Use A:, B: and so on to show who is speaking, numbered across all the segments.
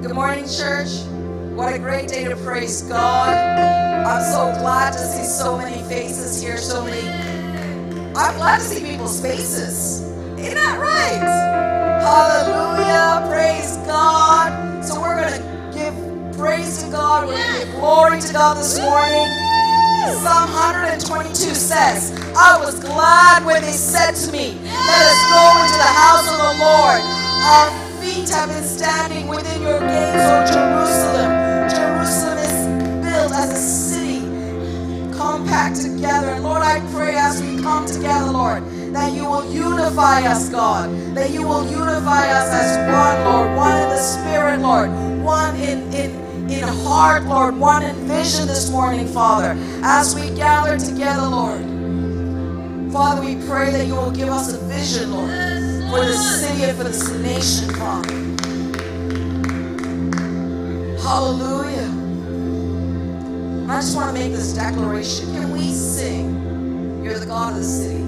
A: Good morning, church. What a great day to praise God. I'm so glad to see so many faces here, so many. I'm glad to see people's faces. Isn't that right? Hallelujah. Praise God. So we're going to give praise to God. We're going to give glory to God this morning. Psalm 122 says, I was glad when they said to me, Let us go into the house of the Lord. Our feet have been standing within your gates, O Jerusalem. Jerusalem is built as a city, compact together. And Lord, I pray as we come together, Lord, that you will unify us, God. That you will unify us as one, Lord, one in the spirit, Lord, one in in in heart, Lord, one in vision this morning, Father, as we gather together, Lord. Father, we pray that you will give us a vision, Lord, for this city and for this nation, Father. Hallelujah. I just want to make this declaration. Can we sing, You're the God of the city?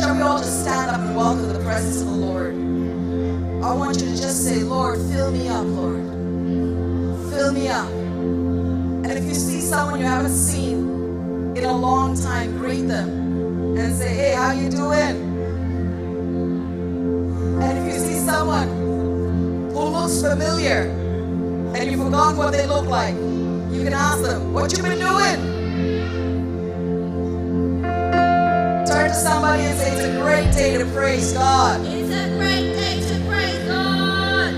A: Shall we all just stand up and welcome the presence of the Lord? I want you to just say, Lord, fill me up, Lord. Fill me up. And if you see someone you haven't seen in a long time, greet them and say, hey, how you doing? And if you see someone who looks familiar and you forgot what they look like, you can ask them, what you been doing? To somebody and say, it's a great day to praise God.
B: It's a great day to praise God.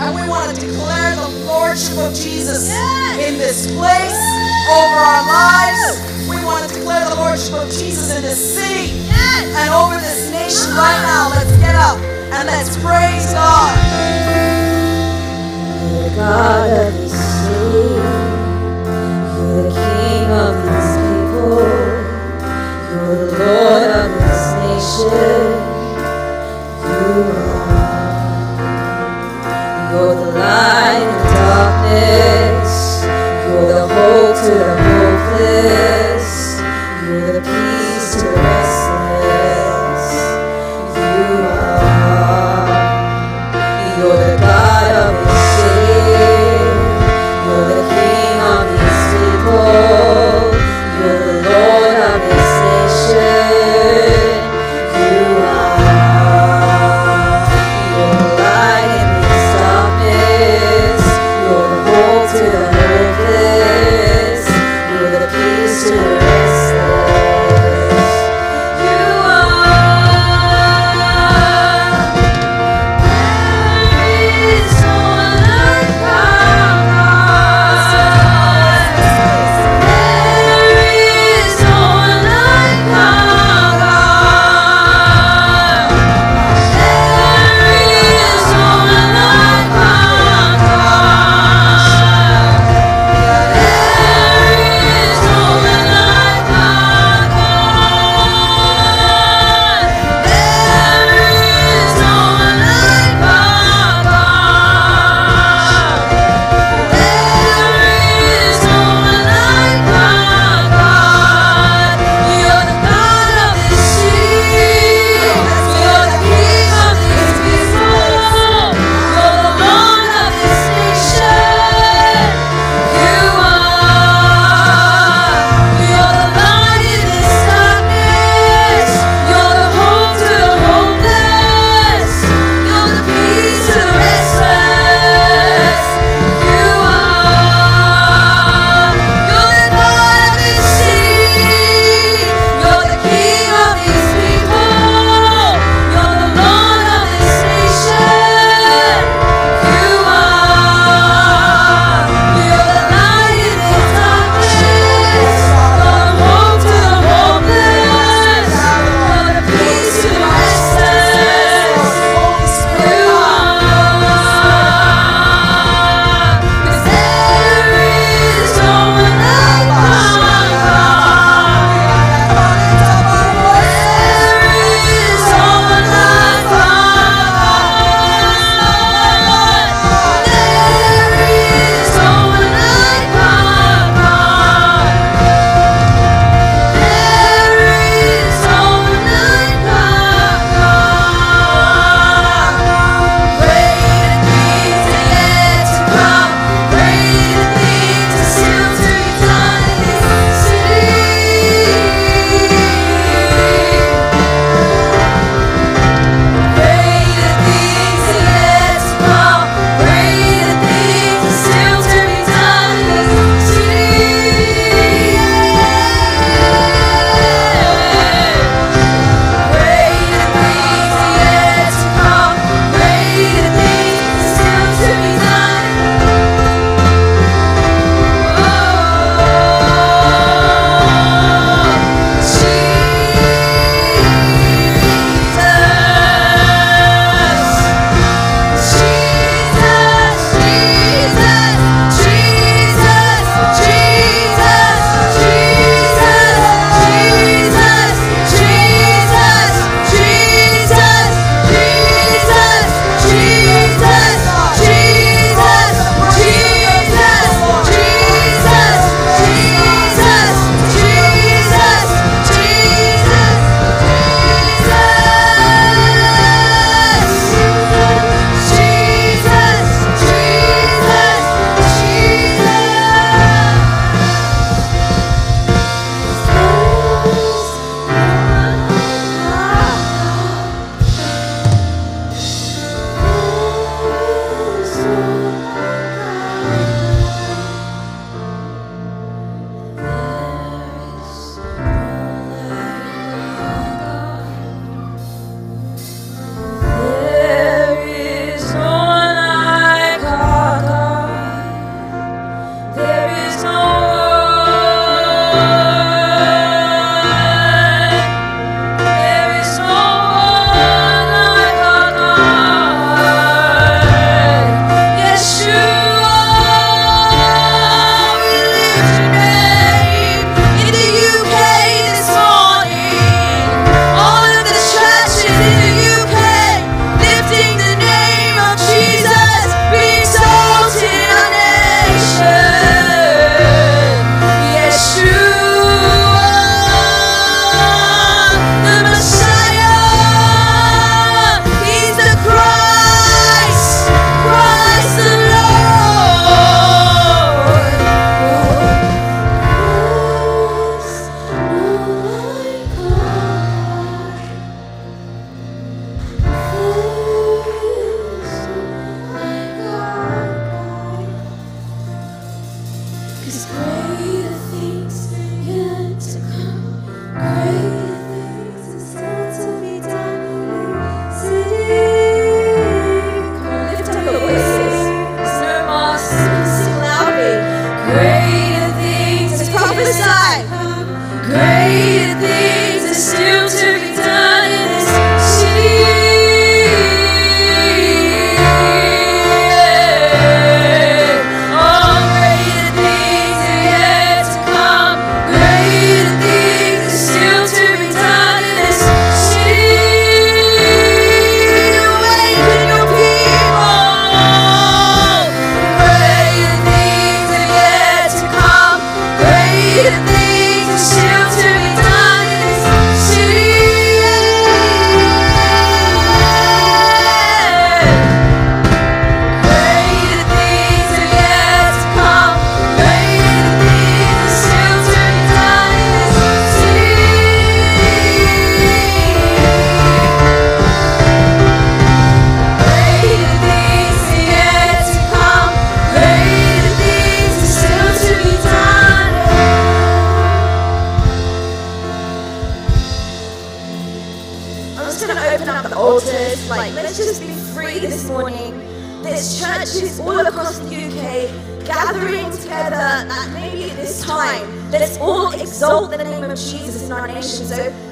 A: And we want to declare the Lordship of Jesus
B: Yes.
A: in this place, over our lives. We want to declare the Lordship of Jesus in this city
B: Yes.
A: and over this nation right now. Let's get up and let's praise God.
C: You're the God of this city. You're the King of Lord of this nation.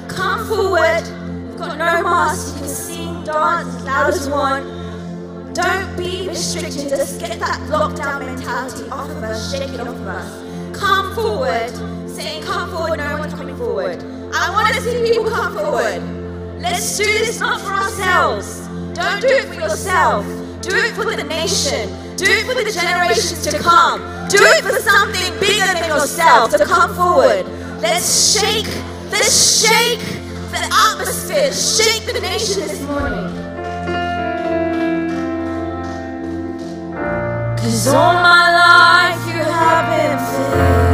C: Come forward. You've got no mask. You can sing, dance loud as one. Don't be restricted. Just get that lockdown mentality off of us. Shake it off of us. Come forward. Saying come forward. No one's coming forward. I want to see people come forward. Let's do this not for ourselves. Don't do it for yourself. Do it for the nation. Do it for the generations to come. Do it for something bigger than yourself to come forward. Let's shake that shake the atmosphere, shake the nation this morning. Cause all my life you have been filled.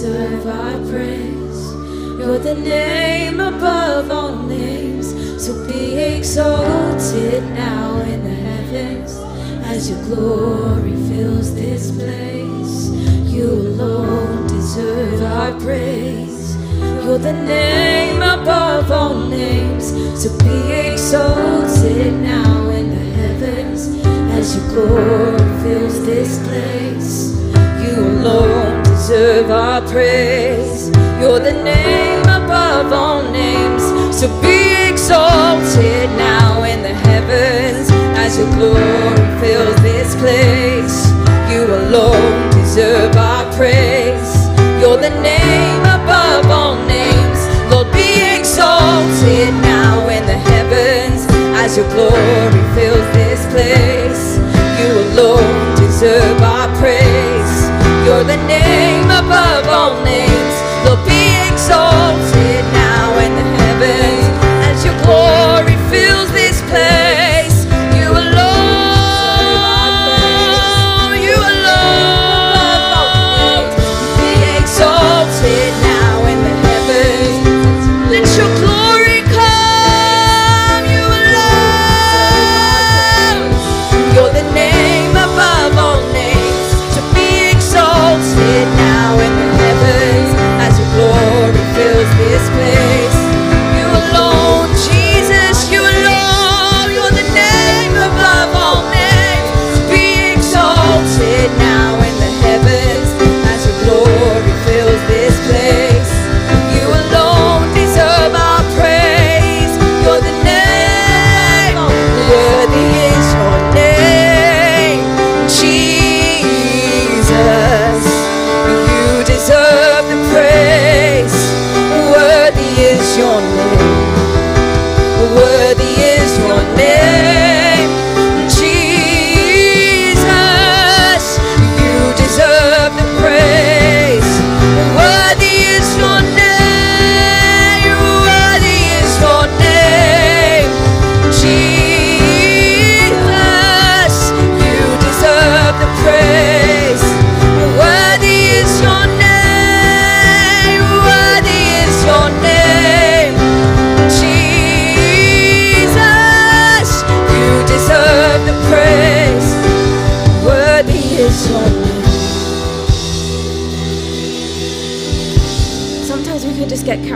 C: Deserve our praise. You're the name above all names. So be exalted now in the heavens as your glory fills this place. You alone deserve our praise. You're the name above all names. So be exalted now in the heavens as your glory fills this place. You alone deserve our praise. You're the name above all names. So be exalted now in the heavens as your glory fills this place. You alone deserve our praise. You're the name above all names. Lord, be exalted now in the heavens as your glory fills this place. You alone deserve our praise. You're the name above all names.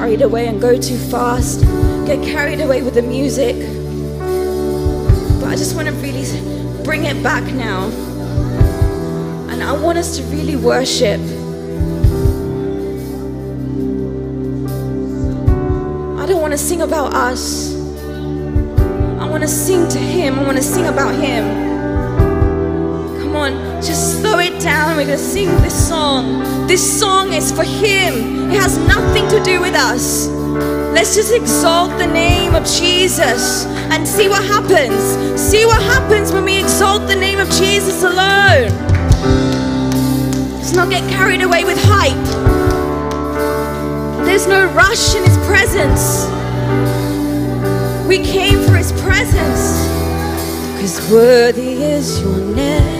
C: Carried away and go too fast, get carried away with the music. But I just want to really bring it back now. And I want us to really worship. I don't want to sing about us. I want to sing to Him. I want to sing about Him. Down. We're going to sing this song. This song is for Him, it has nothing to do with us. Let's just exalt the name of Jesus and see what happens. See what happens when we exalt the name of Jesus alone. Let's not get carried away with hype. There's no rush in His presence. We came for His presence. Because worthy is your name,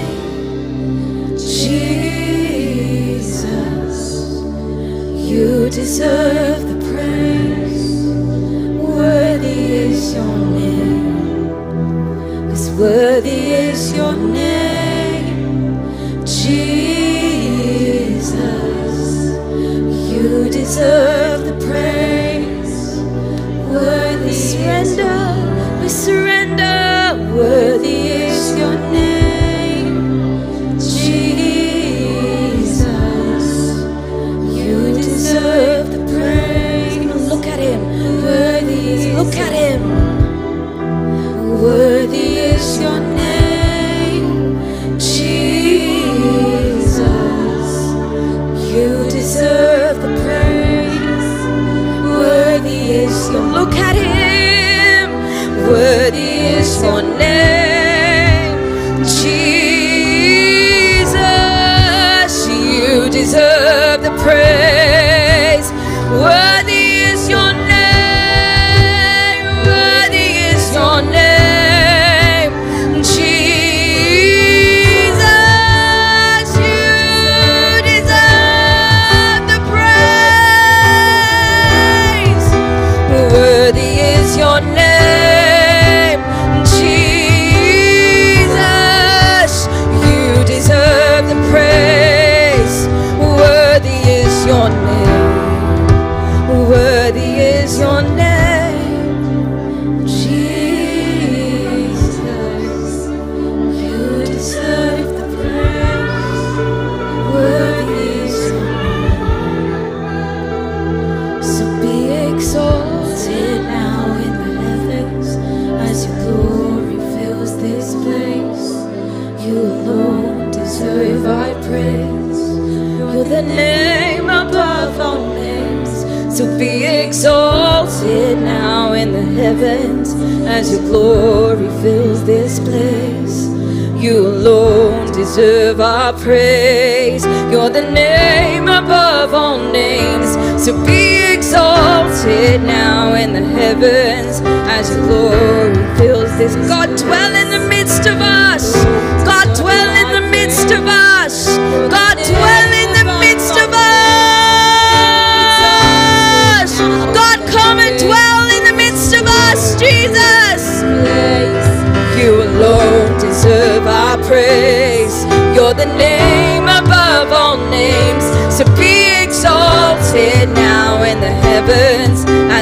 C: Jesus. You deserve the praise. Worthy is your name. Because worthy is your name, Jesus. You deserve the praise. Worthy surrender, we surrender.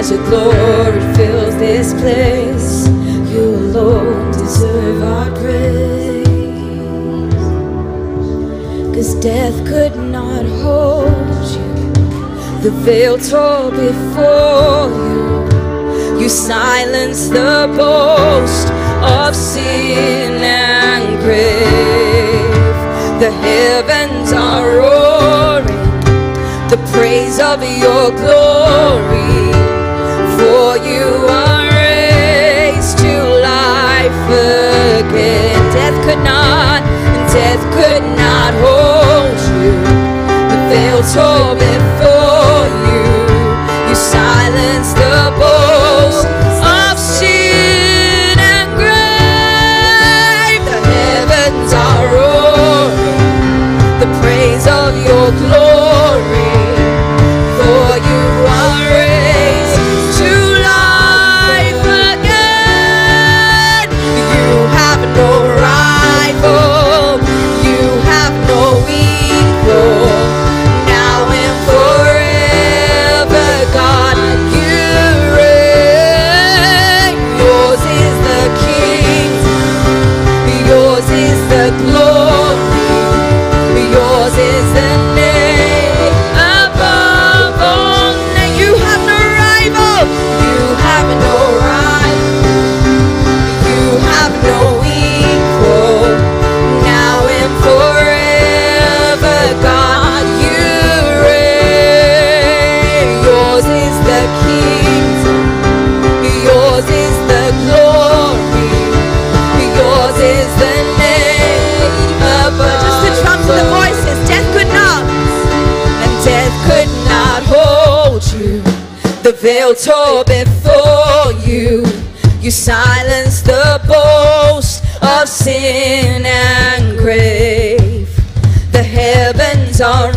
C: as your glory fills this place. You alone deserve our praise. Cause death could not hold you, the veil tore before you. You silence the boast of sin and grave. The heavens are roaring, the praise of your glory told They'll before you. You silence the boast of sin and grave. The heavens are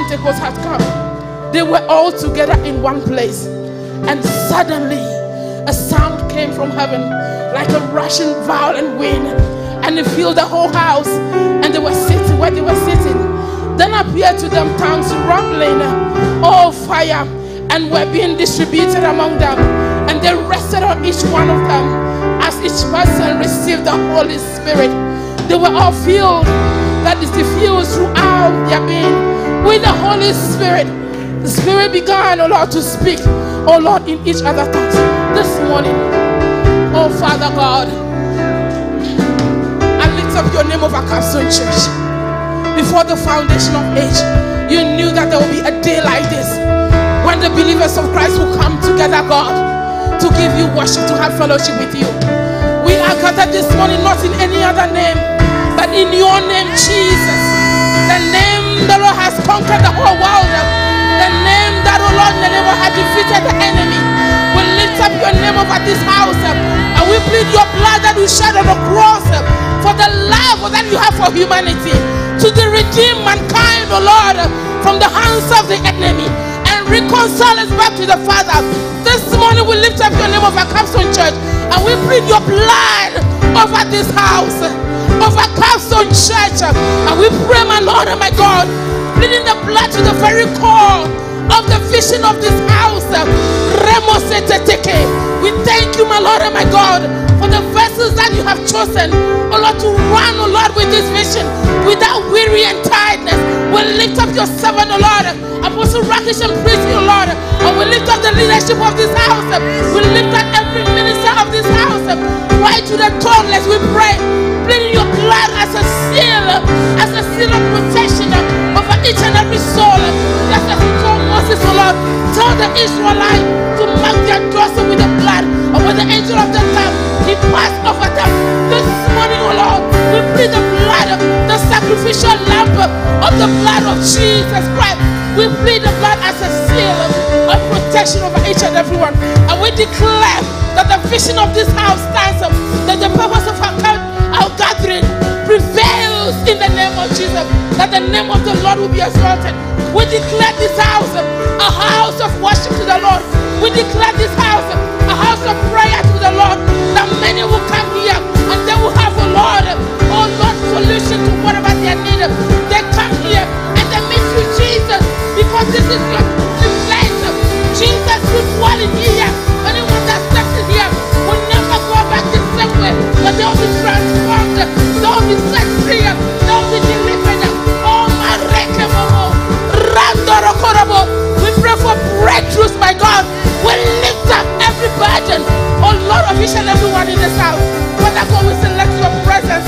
D: Pentecost had come, they were all together in one place. And suddenly, a sound came from heaven like a rushing violent wind, and it filled the whole house. And they were sitting where they were sitting. Then appeared to them tongues rumbling, all fire, and were being distributed among them. And they rested on each one of them as each person received the Holy Spirit. They were all filled, that is diffused throughout their being with the Holy Spirit. The Spirit began, oh Lord, to speak, oh Lord, in each other tongues this morning. Oh Father God, I lift up your name over Capstone Church. Before the foundation of age, you knew that there will be a day like this when the believers of Christ will come together, God, to give you worship, to have fellowship with you. We are gathered this morning not in any other name, but in your name, Jesus. The name the Lord has conquered the whole world. The name that, oh Lord, the name has defeated the enemy. We lift up your name over this house and we plead your blood that you shed on the cross for the love that you have for humanity to the redeem mankind, oh Lord, from the hands of the enemy and reconcile us back to the Father. This morning we lift up your name over Capstone Church and we plead your blood over this house, over Capstone Church. And we pray, my Lord and my God, bleeding the blood to the very core of the vision of this house. We thank you, my Lord and my God, for the vessels that you have chosen, oh Lord, to run, oh Lord, with this vision without weary and tiredness. We lift up your servant, oh Lord, Apostle Rakesh and Preethy, oh Lord, and we lift up the leadership of this house. We lift up every minister of this house right to the throne. Let's we pray, pleading your blood as a seal, as a seal of protection over each and every soul. Just as you told Moses, oh Lord, tell the Israelites to mark their doorstep with the blood. When the angel of the Lamb, he passed over them. This morning, oh Lord, we plead the blood, the sacrificial lamp of the blood of Jesus Christ. We plead the blood as a seal of protection over each and every one. And we declare that the vision of this house stands up, that the purpose of our, our gathering prevails in the name of Jesus, that the name of the Lord will be exalted. We declare this house a house of worship to the Lord. We declare this house a house of prayer to the Lord, that many will come here and they will have a Lord, oh Lord, solution to whatever they need. They come here and they meet you, Jesus, because this is your place. Jesus will dwell in here. Anyone that steps in here will never go back the same way, but they'll be transformed, they'll be set free, they'll be delivered. Oh, my Rekemomo, Randorokorobo. We pray for breakthroughs, my God. We burden. Oh Lord of each and everyone in this house. Father God, we say, let your presence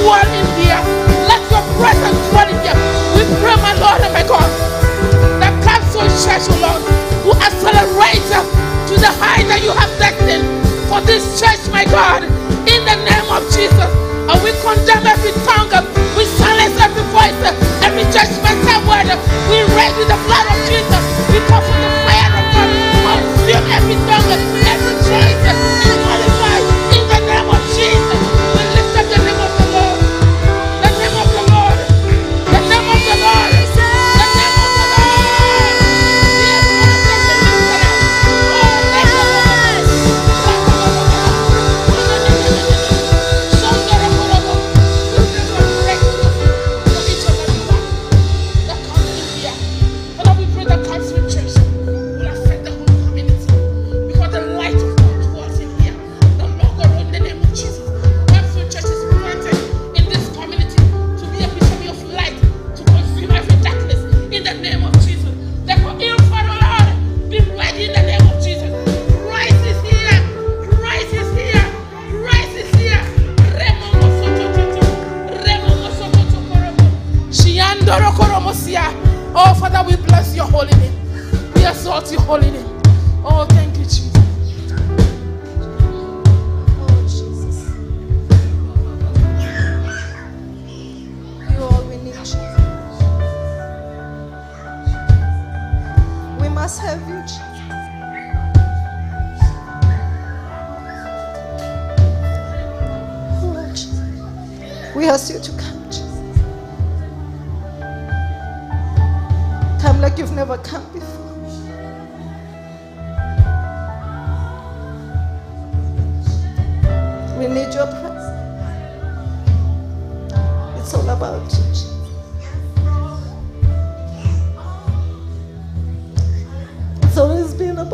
D: dwell in here. Let your presence dwell in here. We pray, my Lord and my God, that Council Church, oh Lord, will accelerate to the height that you have destined for this church, my God, in the name of Jesus. And we condemn every tongue, we silence every voice, every judgmental word. We raise with the blood of Jesus. We call for the fire Consume every tongue, every voice,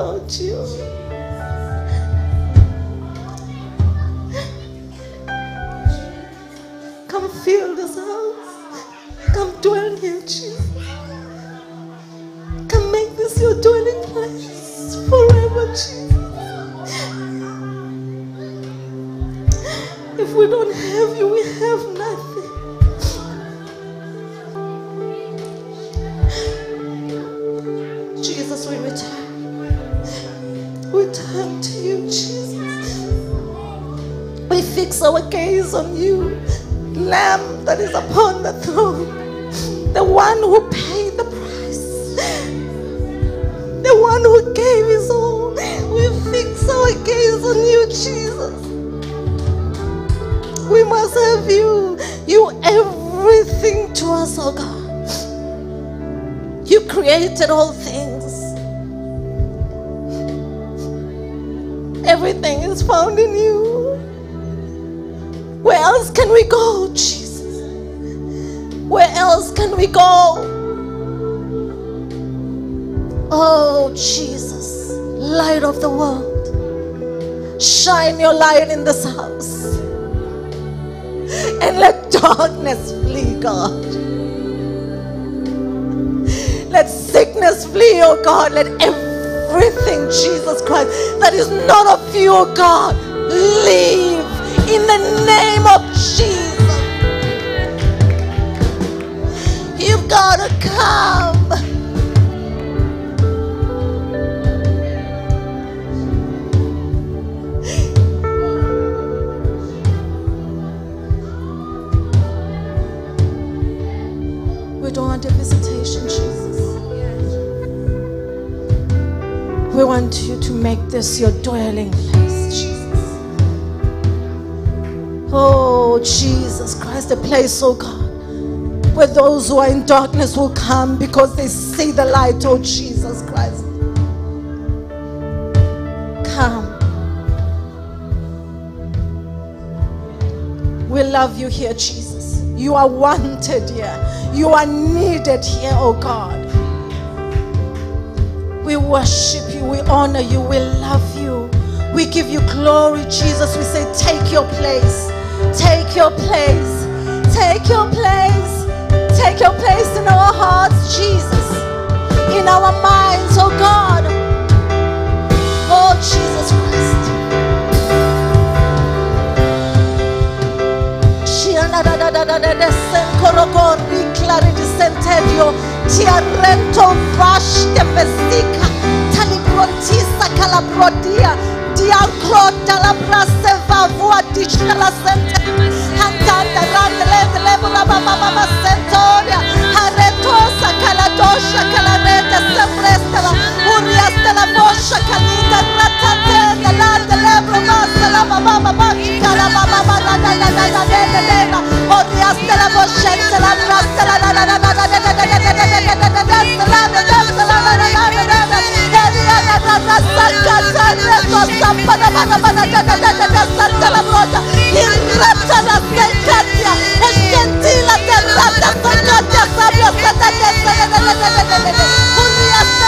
E: about you. Come fill this house. Come dwell here, Jesus. Come make this your dwelling place forever, Jesus. If we don't have you, on you, Lamb that is upon the throne, the one who paid the price, the one who gave his all. We fix our gaze on you, Jesus. We must have you. You everything to us, oh God. You created all things. Go? Oh, Jesus, light of the world, shine your light in this house and let darkness flee, God. Let sickness flee, oh God. Let everything, Jesus Christ, that is not of you, oh God, leave in the name of Jesus. gonna come. We don't want a visitation, Jesus. We want you to make this your dwelling place, Jesus. Oh, Jesus Christ, the place, oh God where those who are in darkness will come because they see the light, oh Jesus Christ. Come. We love you here, Jesus. You are wanted here. You are needed here, oh God. We worship you. We honor you. We love you. We give you glory, Jesus. We say, take your place. Take your place. Take your place. Take your place in our hearts, Jesus. In our minds, oh God. Oh, Jesus Christ. Tiarento Vesica, Talibrontisa Calabrodia, Sente, Hantanta Randele, Lebra Baba Sentoria, Haretosa Caladosha Calareta Sembrestela, Uriasta la Boscia Calita, Ratatenda, Landa la Baba Baba, Baba la la la la la la la la Odiaste la Boscetta la Brasta la la la la la la la la la la la la la la la la la da la santa la la da da da da la da da da da da da santa la bro racciate sala roda di santa la bro ba ba ba ba ba ba ba oh ya ya ya santa Catia, e senti la terra, da sognata, sabio, sata, testa, da da da da da da da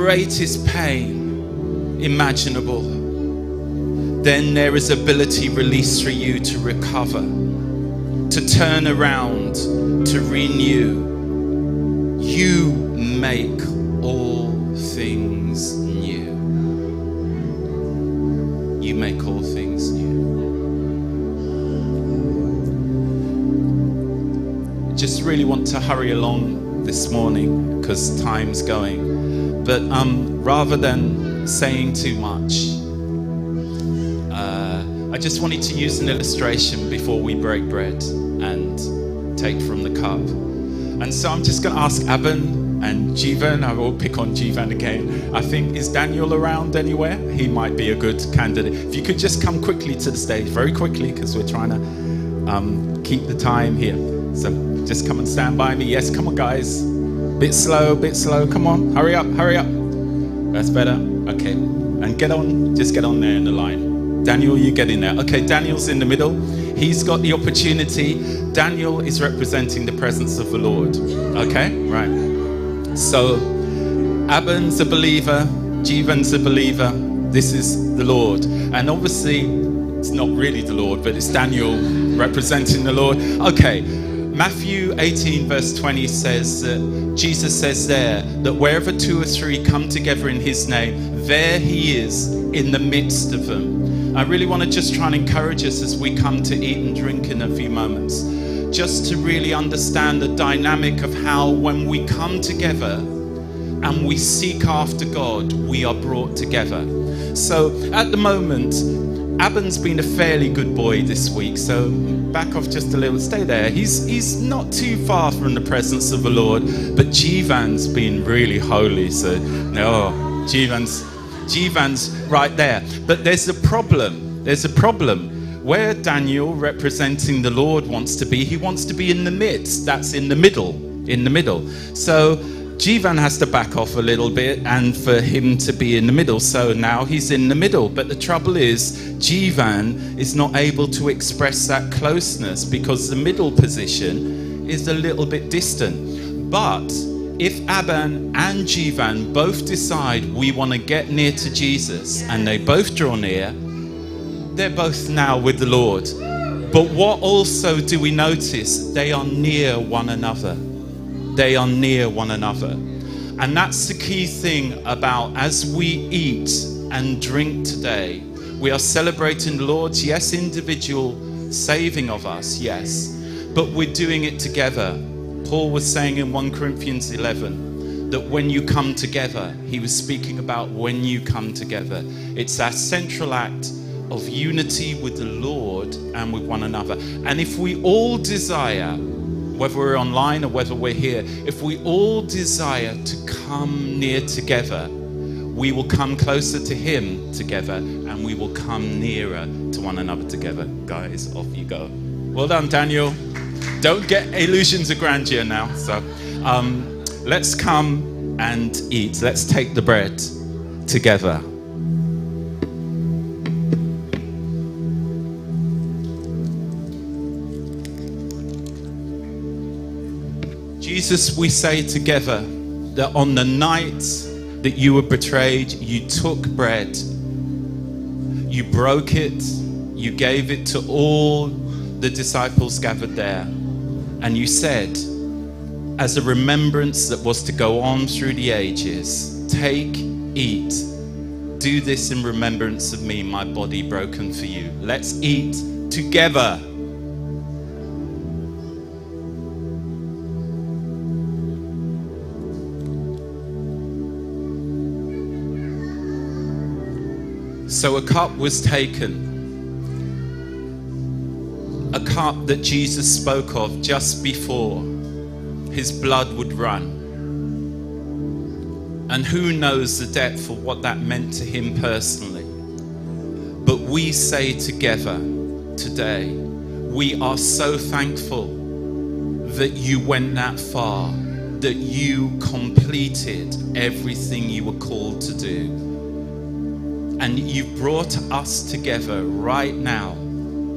F: greatest pain imaginable, then there is ability released for you to recover, to turn around, to renew. You make all things new. You make all things new. I just really want to hurry along this morning because time's going. But um, rather than saying too much, uh, I just wanted to use an illustration before we break bread and take from the cup. And so I'm just going to ask Aben and Jivan. I will pick on Jivan again. I think, is Daniel around anywhere? He might be a good candidate. If you could just come quickly to the stage, very quickly, because we're trying to um, keep the time here. So just come and stand by me. Yes, come on, guys. Bit slow, bit slow. Come on, hurry up, hurry up. That's better. Okay. And get on, just get on there in the line. Daniel, you get in there. Okay, Daniel's in the middle. He's got the opportunity. Daniel is representing the presence of the Lord. Okay, right. So, Aben's a believer, Jivan's a believer. This is the Lord. And obviously, it's not really the Lord, but it's Daniel representing the Lord. Okay, Matthew 18, verse 20 says that Jesus says there that wherever two or three come together in his name, there he is in the midst of them. I really want to just try and encourage us as we come to eat and drink in a few moments, just to really understand the dynamic of how when we come together and we seek after God, we are brought together. So at the moment, Aben's been a fairly good boy this week, so back off just a little. Stay there. He's he's not too far from the presence of the Lord, but Jivan's been really holy. So no, Jivan's Jivan's right there. But there's a problem. There's a problem. Where Daniel, representing the Lord, wants to be, he wants to be in the midst. That's in the middle. In the middle. So Jivan has to back off a little bit and for him to be in the middle. So now he's in the middle. But the trouble is, Jivan is not able to express that closeness because the middle position is a little bit distant. But if Aben and Jivan both decide we want to get near to Jesus and they both draw near, they're both now with the Lord. But what also do we notice? They are near one another they are near one another. And that's the key thing about as we eat and drink today, we are celebrating Lord's, yes, individual saving of us, yes, but we're doing it together. Paul was saying in 1 Corinthians 11 that when you come together, he was speaking about when you come together. It's that central act of unity with the Lord and with one another. And if we all desire, whether we're online or whether we're here, if we all desire to come near together, we will come closer to Him together and we will come nearer to one another together. Guys, off you go. Well done, Daniel. Don't get illusions of grandeur now. So um, let's come and eat. Let's take the bread together. Jesus, we say together that on the night that you were betrayed, you took bread, you broke it, you gave it to all the disciples gathered there, and you said, as a remembrance that was to go on through the ages, take, eat, do this in remembrance of me, my body broken for you. Let's eat together.
C: So a cup was taken, a cup that Jesus spoke of just before his blood would run. And who knows the depth of what that meant to him personally. But we say together today, we are so thankful that you went that far, that you completed everything you were called to do. And you've brought us together right now,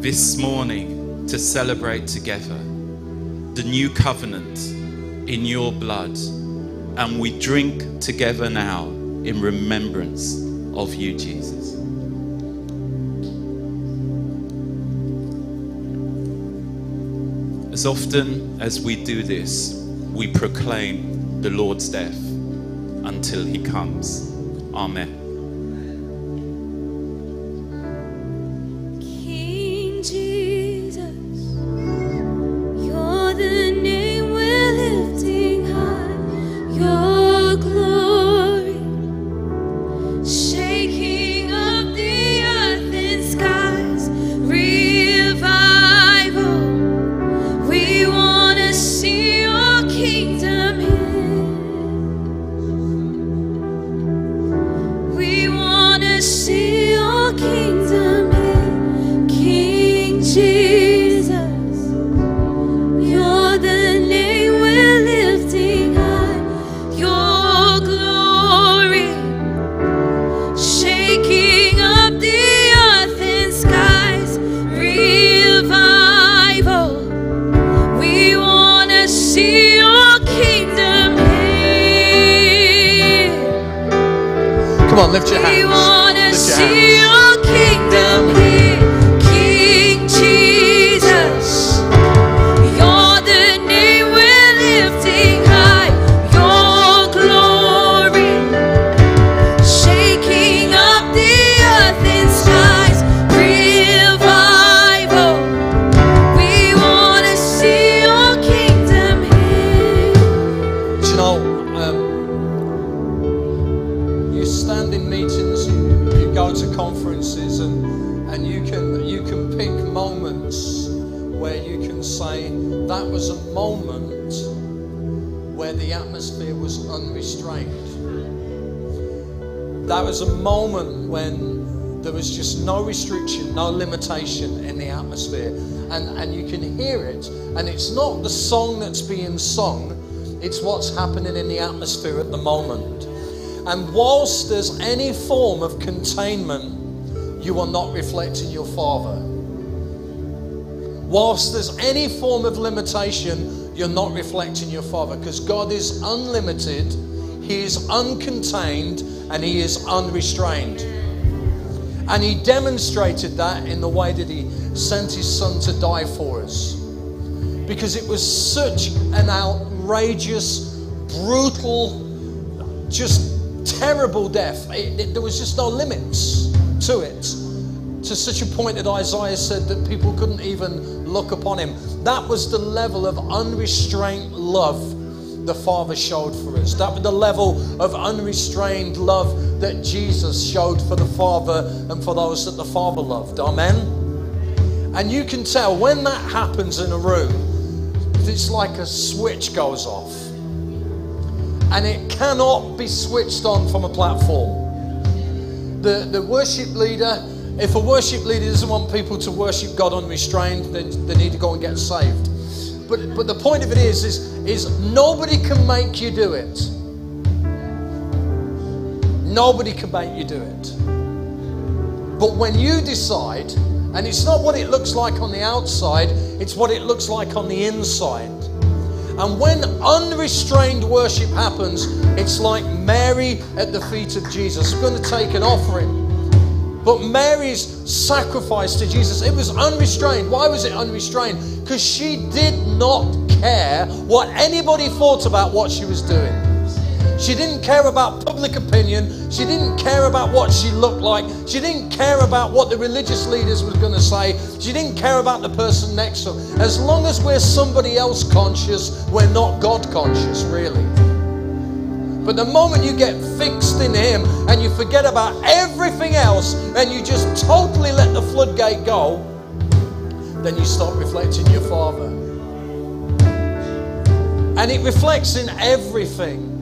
C: this morning, to celebrate together the new covenant in your blood. And we drink together now in remembrance of you, Jesus. As often as we do this, we proclaim the Lord's death until he comes. Amen.
G: That was a moment where the atmosphere was unrestrained. That was a moment when there was just no restriction, no limitation in the atmosphere. And, and you can hear it. And it's not the song that's being sung, it's what's happening in the atmosphere at the moment. And whilst there's any form of containment, you are not reflecting your Father. Whilst there's any form of limitation, you're not reflecting your Father because God is unlimited, He is uncontained, and He is unrestrained. And He demonstrated that in the way that He sent His Son to die for us. Because it was such an outrageous, brutal, just terrible death. It- it- there was just no limits to it. To such a point that Isaiah said that people couldn't even look upon him. That was the level of unrestrained love the Father showed for us. That was the level of unrestrained love that Jesus showed for the Father and for those that the Father loved. Amen. And you can tell when that happens in a room, it's like a switch goes off and it cannot be switched on from a platform. The, the worship leader, if a worship leader doesn't want people to worship God unrestrained, then they need to go and get saved. But, but the point of it is, is, is nobody can make you do it. Nobody can make you do it. But when you decide, and it's not what it looks like on the outside, it's what it looks like on the inside. And when unrestrained worship happens, it's like Mary at the feet of Jesus. We're going to take an offering. But Mary's sacrifice to Jesus, it was unrestrained. Why was it unrestrained? Because she did not care what anybody thought about what she was doing. She didn't care about public opinion. She didn't care about what she looked like. She didn't care about what the religious leaders were going to say. She didn't care about the person next to her. As long as we're somebody else conscious, we're not God conscious, really. But the moment you get fixed in Him and you forget about everything else and you just totally let the floodgate go, then you start reflecting your Father. And it reflects in everything.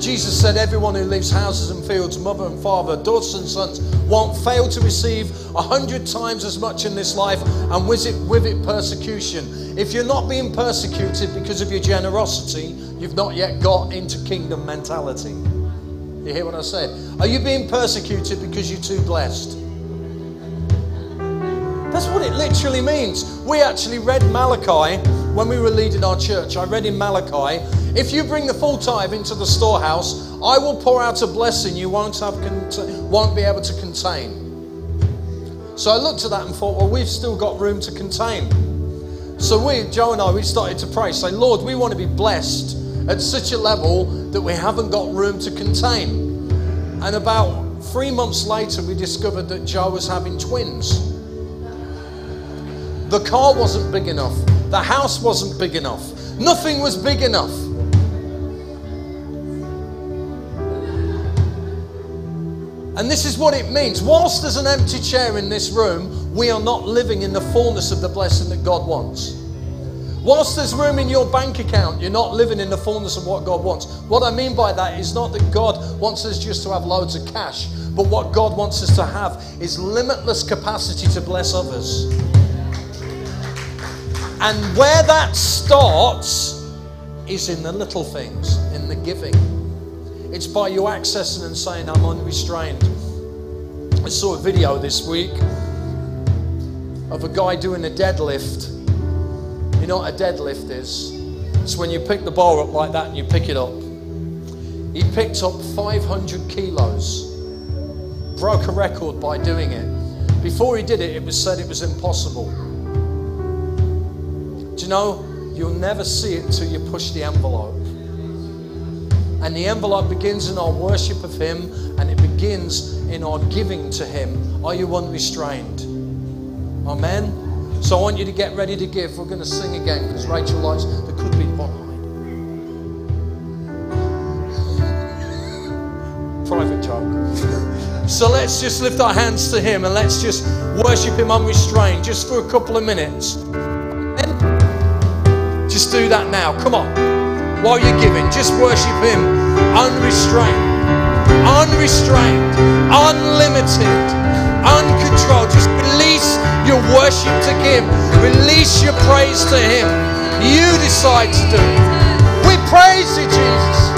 G: Jesus said, Everyone who leaves houses and fields, mother and father, daughters and sons, won't fail to receive a hundred times as much in this life and with it, with it persecution. If you're not being persecuted because of your generosity, you've not yet got into kingdom mentality. You hear what I said? Are you being persecuted because you're too blessed? That's what it literally means. We actually read Malachi when we were leading our church. I read in Malachi, if you bring the full tithe into the storehouse, I will pour out a blessing you won't have won't be able to contain. So I looked at that and thought, well, we've still got room to contain. So we, Joe and I, we started to pray, say, Lord, we want to be blessed at such a level that we haven't got room to contain. And about three months later, we discovered that Joe was having twins. The car wasn't big enough. The house wasn't big enough. Nothing was big enough. And this is what it means. Whilst there's an empty chair in this room, we are not living in the fullness of the blessing that God wants. Whilst there's room in your bank account, you're not living in the fullness of what God wants. What I mean by that is not that God wants us just to have loads of cash, but what God wants us to have is limitless capacity to bless others. And where that starts is in the little things, in the giving. It's by you accessing and saying, I'm unrestrained. I saw a video this week of a guy doing a deadlift. You know what a deadlift is? It's when you pick the bar up like that and you pick it up. He picked up 500 kilos, broke a record by doing it. Before he did it, it was said it was impossible. Do you know, you'll never see it till you push the envelope. And the envelope begins in our worship of Him and it begins in our giving to Him. Are you unrestrained? Amen. So I want you to get ready to give. We're going to sing again because Rachel likes, there could be behind. Private joke. So let's just lift our hands to Him and let's just worship Him unrestrained just for a couple of minutes. Just do that now. Come on. While you're giving, just worship Him unrestrained, unrestrained, unlimited, uncontrolled. Just release your worship to Him, release your praise to Him. You decide to do it. We praise you, Jesus.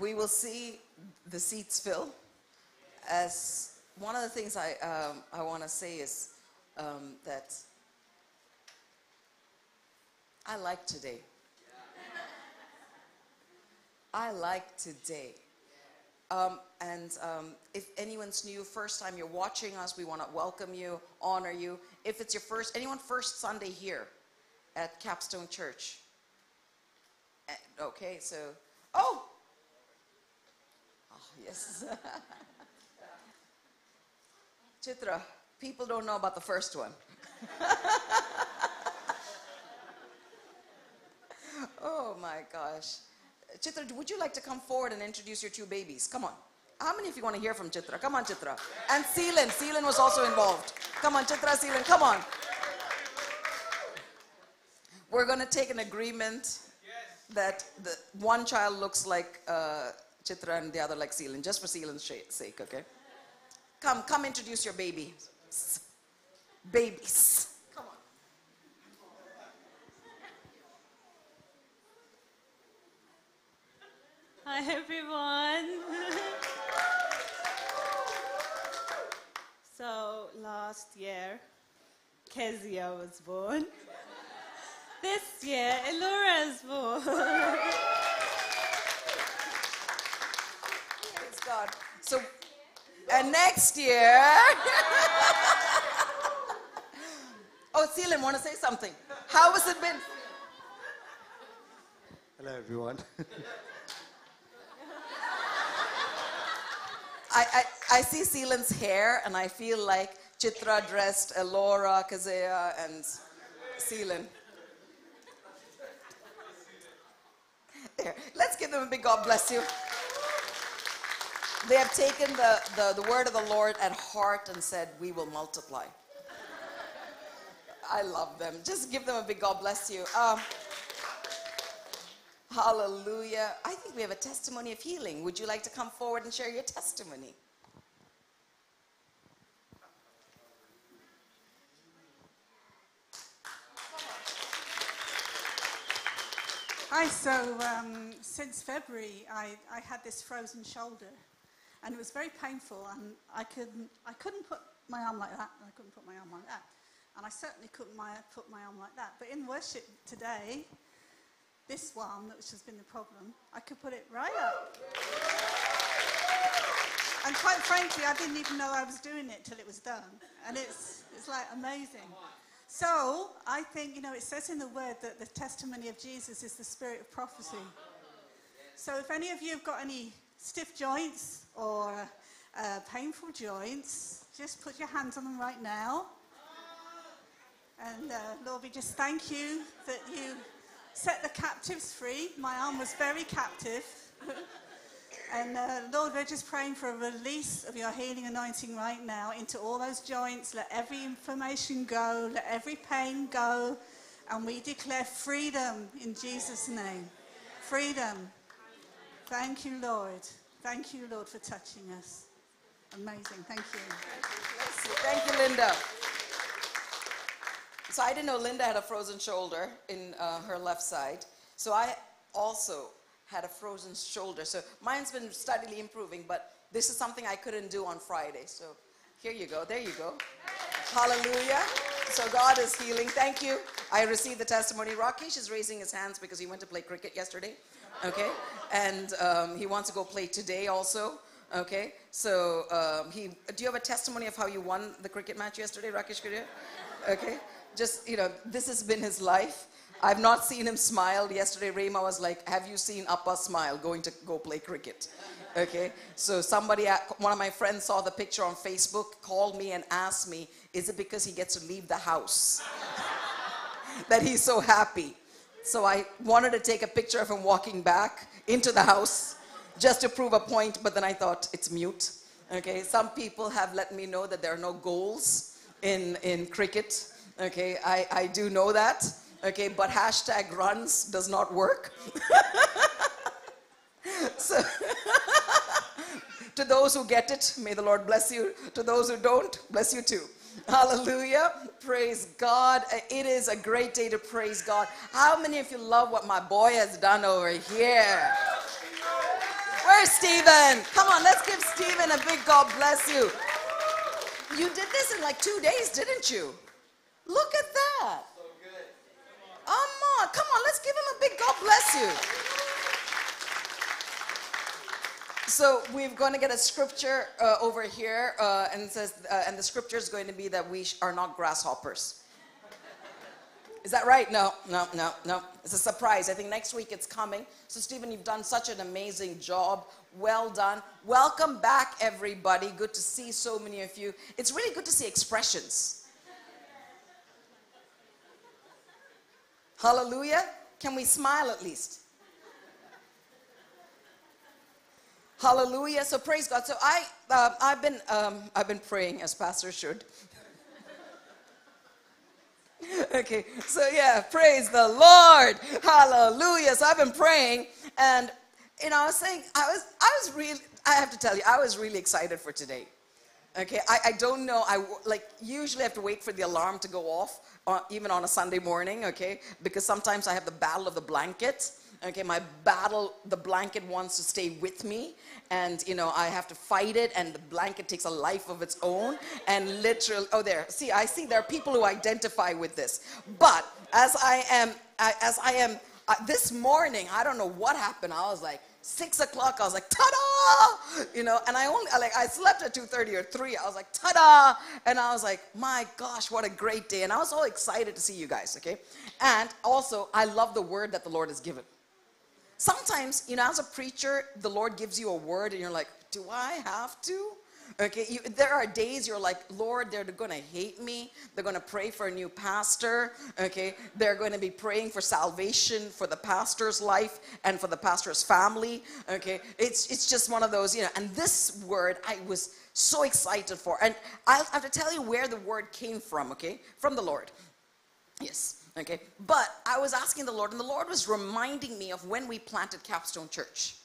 B: We
A: will see the seats fill. As one of the things I, um, I want to say is um, that I like today. I like today. Um, and um, if anyone's new, first time you're watching us, we want to welcome you, honor you. If it's your first, anyone first Sunday here at Capstone Church? Eh, Okay, so, oh! Yes. Chitra, people don't know about the first one. oh my gosh. Chitra, would you like to come forward and introduce your two babies? Come on. How many of you want to hear from Chitra? Come on, Chitra. And Seelan. Seelan was also involved. Come on, Chitra, Seelan. Come on. We're going to take an agreement that the one child looks like uh, Chitra and the other like Seelan, just for Seelan's sake, okay? Come, come introduce your baby. Babies. Come on.
B: Hi everyone. so last year, Kezia was born. This year, Elora is born.
A: Praise God. So, and next year. oh, Seelan, want to say something? How has it been?
H: Hello, everyone.
A: I, I, I see Seelan's hair, and I feel like Chitra dressed Elora, Kezia, and Seelan. There. Let's give them a big God bless you. They have taken the, the, the word of the Lord at heart and said, We will multiply. I love them. Just give them a big God bless you. Um, hallelujah. I think we have a testimony of healing. Would you like to come forward and share your testimony?
I: Hi, so um, since February, I, I had this frozen shoulder, and it was very painful, and I couldn't, I couldn't put my arm like that, and I couldn't put my arm like that, and I certainly couldn't my, put my arm like that. But in worship today, this one, which has been the problem, I could put it right up. And quite frankly, I didn't even know I was doing it till it was done, and it's, it's like amazing. So I think, you know, it says in the word that the testimony of Jesus is the spirit of prophecy. So if any of you have got any stiff joints or uh, painful joints, just put your hands on them right now. And uh, Lord, we just thank you that you set the captives free. My arm was very captive. And uh, Lord, we're just praying for a release of your healing anointing right now into all those joints. Let every inflammation go, let every pain go, and we declare freedom in Jesus' name. Freedom. Thank you, Lord. Thank you, Lord, for touching us. Amazing. Thank you.
A: Thank you, Linda. So I didn't know Linda had a frozen shoulder in uh, her left side. So I also had a frozen shoulder. So mine's been steadily improving, but this is something I couldn't do on Friday. So here you go. There you go. Hallelujah. So God is healing. Thank you. I received the testimony. Rakesh is raising his hands because he went to play cricket yesterday. Okay. And um, he wants to go play today also. Okay. So um, he, do you have a testimony of how you won the cricket match yesterday, Rakesh Kurian? Okay. Just, you know, this has been his life. I've not seen him smile. Yesterday, Rema was like, Have you seen Appa smile going to go play cricket? Okay, so somebody, one of my friends saw the picture on Facebook, called me and asked me, Is it because he gets to leave the house that he's so happy? So I wanted to take a picture of him walking back into the house just to prove a point, but then I thought it's mute. Okay, some people have let me know that there are no goals in, in cricket. Okay, I, I do know that. Okay, but hashtag runs does not work. so To those who get it, may the Lord bless you. To those who don't, bless you too. Hallelujah. Praise God. It is a great day to praise God. How many of you love what my boy has done over here? Where's Stephen? Come on, let's give Stephen a big God bless you. You did this in like two days, didn't you? Look at that. Come on, come on, let's give him a big God bless you. So we're going to get a scripture uh, over here, uh, and says, uh, and the scripture is going to be that we are not grasshoppers. Is that right? No, no, no, no. It's a surprise. I think next week it's coming. So, Stephen, you've done such an amazing job. Well done. Welcome back, everybody. Good to see so many of you. It's really good to see expressions. Hallelujah. Can we smile at least? Hallelujah. So praise God. So I, uh, I've been, um, I've been praying as pastor should. okay. So yeah, praise the Lord. Hallelujah. So I've been praying, and you know, I was saying, I was, I was really, I have to tell you, I was really excited for today. Okay, I, I don't know. I like usually have to wait for the alarm to go off, uh, even on a Sunday morning. Okay, because sometimes I have the battle of the blanket. Okay, my battle, the blanket wants to stay with me, and you know I have to fight it, and the blanket takes a life of its own. And literally, oh, there. See, I see there are people who identify with this. But as I am, as I am, uh, this morning, I don't know what happened. I was like six o'clock. I was like, ta-da! You know, and I only like I slept at two thirty or three. I was like, ta-da! And I was like, my gosh, what a great day! And I was so excited to see you guys. Okay, and also I love the word that the Lord has given. Sometimes, you know, as a preacher, the Lord gives you a word, and you're like, do I have to? Okay, you, there are days you're like, Lord, they're going to hate me. They're going to pray for a new pastor. Okay, they're going to be praying for salvation for the pastor's life and for the pastor's family. Okay, it's it's just one of those, you know. And this word, I was so excited for, and I have to tell you where the word came from. Okay, from the Lord. Yes. Okay. But I was asking the Lord, and the Lord was reminding me of when we planted Capstone Church.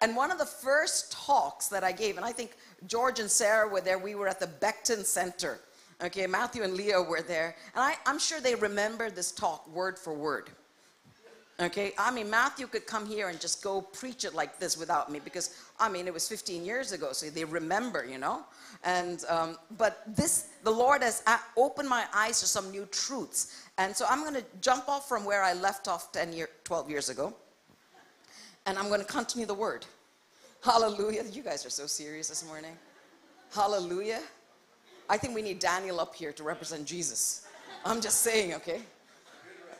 A: And one of the first talks that I gave, and I think George and Sarah were there, we were at the Beckton Center. Okay, Matthew and Leo were there. And I, I'm sure they remember this talk word for word. Okay, I mean, Matthew could come here and just go preach it like this without me because, I mean, it was 15 years ago, so they remember, you know. And, um, but this, the Lord has uh, opened my eyes to some new truths. And so I'm going to jump off from where I left off 10 year, 12 years ago. And I'm going to continue the word. Hallelujah. You guys are so serious this morning. Hallelujah. I think we need Daniel up here to represent Jesus. I'm just saying, okay?